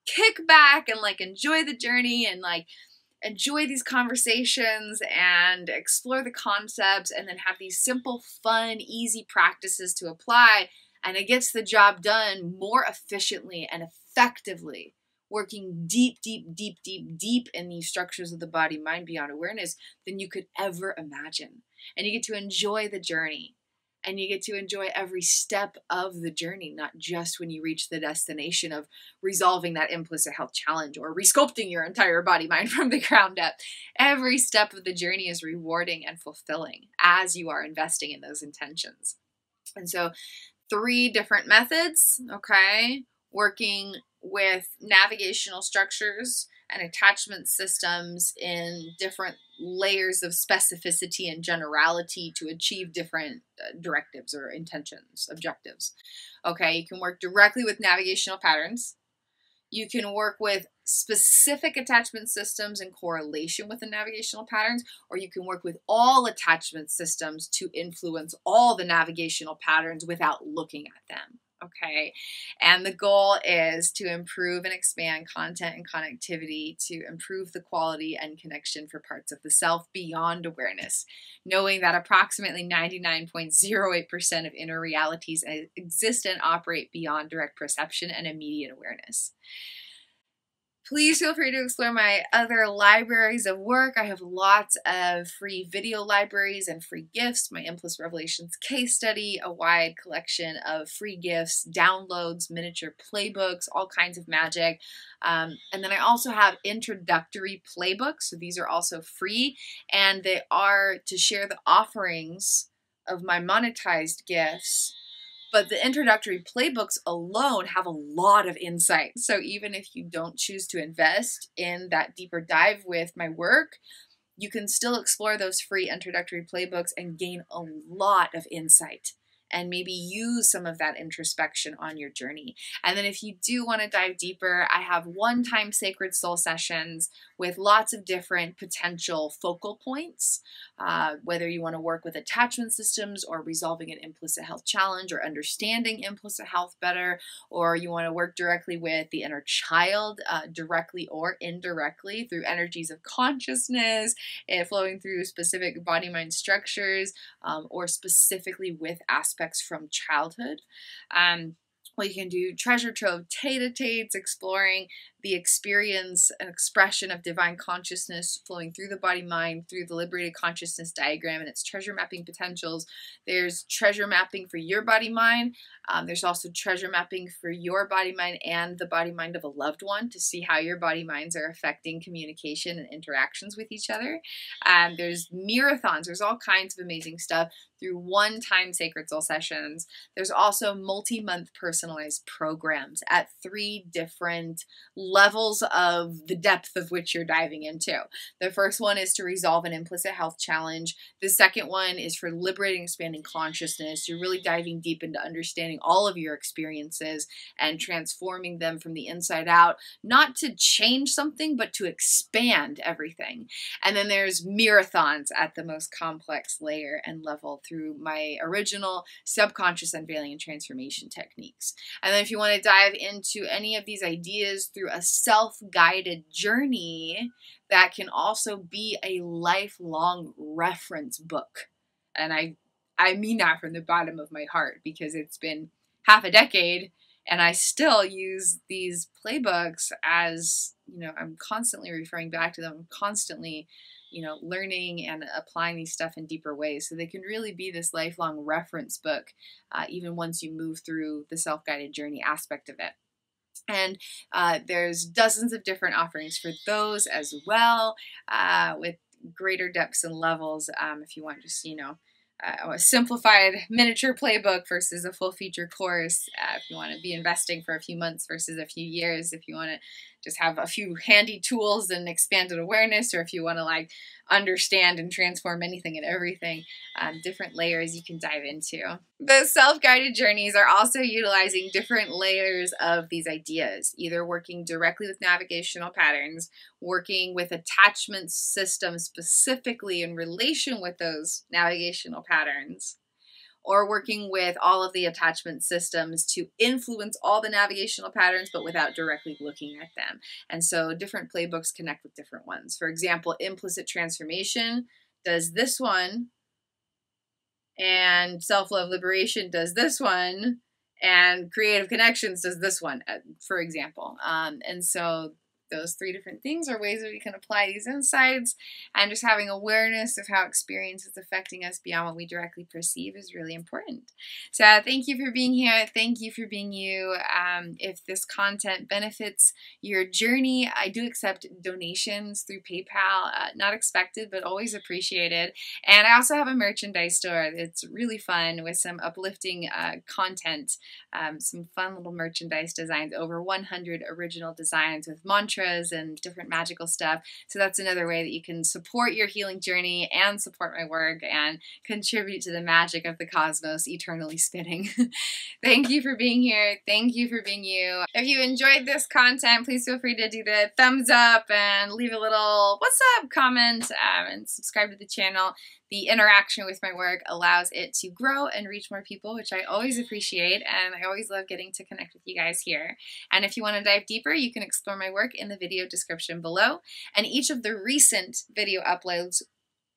kick back and like enjoy the journey and like enjoy these conversations and explore the concepts and then have these simple, fun, easy practices to apply. And it gets the job done more efficiently and effectively, working deep, deep, deep, deep, deep in these structures of the body mind beyond awareness than you could ever imagine. And you get to enjoy the journey and you get to enjoy every step of the journey, not just when you reach the destination of resolving that implicit health challenge or resculpting your entire body mind from the ground up. Every step of the journey is rewarding and fulfilling as you are investing in those intentions. And so, three different methods, okay? Working with navigational structures and attachment systems in different layers of specificity and generality to achieve different uh, directives or intentions, objectives. Okay, you can work directly with navigational patterns. You can work with specific attachment systems in correlation with the navigational patterns, or you can work with all attachment systems to influence all the navigational patterns without looking at them okay? And the goal is to improve and expand content and connectivity to improve the quality and connection for parts of the self beyond awareness, knowing that approximately 99.08% of inner realities exist and operate beyond direct perception and immediate awareness. Please feel free to explore my other libraries of work. I have lots of free video libraries and free gifts, my Implicit Revelations case study, a wide collection of free gifts, downloads, miniature playbooks, all kinds of magic. Um, and then I also have introductory playbooks. So these are also free and they are to share the offerings of my monetized gifts but the introductory playbooks alone have a lot of insight. So even if you don't choose to invest in that deeper dive with my work, you can still explore those free introductory playbooks and gain a lot of insight and maybe use some of that introspection on your journey. And then if you do want to dive deeper, I have one time sacred soul sessions with lots of different potential focal points, uh, whether you want to work with attachment systems or resolving an implicit health challenge or understanding implicit health better, or you want to work directly with the inner child, uh, directly or indirectly through energies of consciousness, and flowing through specific body mind structures, um, or specifically with aspects from childhood. Um, well, you can do treasure trove tete-a-tetes, exploring the experience and expression of divine consciousness flowing through the body mind through the liberated consciousness diagram and its treasure mapping potentials. There's treasure mapping for your body mind. Um, there's also treasure mapping for your body mind and the body mind of a loved one to see how your body minds are affecting communication and interactions with each other. Um, there's marathons. There's all kinds of amazing stuff through one time sacred soul sessions. There's also multi month personalized programs at three different levels of the depth of which you're diving into. The first one is to resolve an implicit health challenge. The second one is for liberating, expanding consciousness. You're really diving deep into understanding all of your experiences and transforming them from the inside out, not to change something, but to expand everything. And then there's marathons at the most complex layer and level through my original subconscious unveiling and transformation techniques. And then if you want to dive into any of these ideas through a a self guided journey that can also be a lifelong reference book. And I, I mean that from the bottom of my heart because it's been half a decade and I still use these playbooks as, you know, I'm constantly referring back to them, constantly, you know, learning and applying these stuff in deeper ways. So they can really be this lifelong reference book, uh, even once you move through the self guided journey aspect of it. And uh, there's dozens of different offerings for those as well, uh, with greater depths and levels. Um, if you want just, you know, uh, a simplified miniature playbook versus a full feature course. Uh, if you want to be investing for a few months versus a few years, if you want to just have a few handy tools and expanded awareness, or if you want to like understand and transform anything and everything, um, different layers you can dive into. The self guided journeys are also utilizing different layers of these ideas, either working directly with navigational patterns, working with attachment systems specifically in relation with those navigational patterns or working with all of the attachment systems to influence all the navigational patterns, but without directly looking at them. And so different playbooks connect with different ones. For example, implicit transformation does this one, and self love liberation does this one, and creative connections does this one, uh, for example. Um, and so those three different things are ways that we can apply these insights. And just having awareness of how experience is affecting us beyond what we directly perceive is really important. So thank you for being here. Thank you for being you. Um, if this content benefits your journey i do accept donations through paypal uh, not expected but always appreciated. And i also have a merchandise store it's really fun with some uplifting uh, content um, some fun little merchandise designs over 100 original designs with mantras mantras and different magical stuff. So that's another way that you can support your healing journey and support my work and contribute to the magic of the cosmos eternally spinning. Thank you for being here. Thank you for being you. If you enjoyed this content, please feel free to do the thumbs up and leave a little what's up comment um, and subscribe to the channel the interaction with my work allows it to grow and reach more people, which I always appreciate. And I always love getting to connect with you guys here. And if you want to dive deeper, you can explore my work in the video description below. And each of the recent video uploads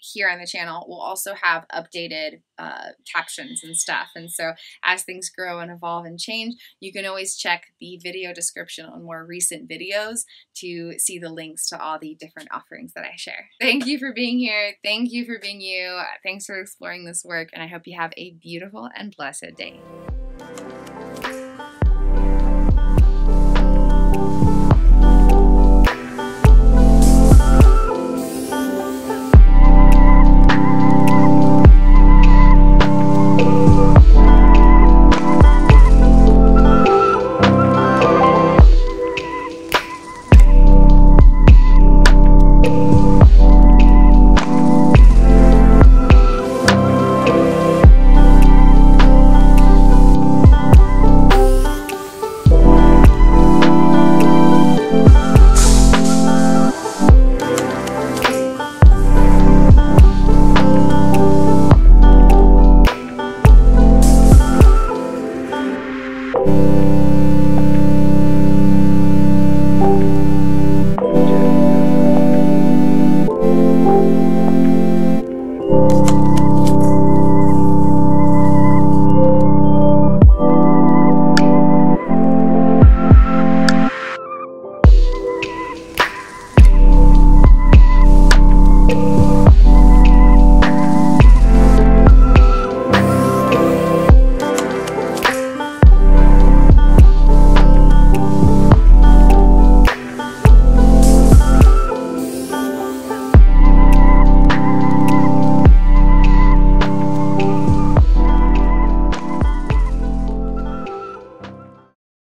here on the channel will also have updated uh, captions and stuff. And so as things grow and evolve and change, you can always check the video description on more recent videos to see the links to all the different offerings that I share. Thank you for being here. Thank you for being you. Thanks for exploring this work. And I hope you have a beautiful and blessed day.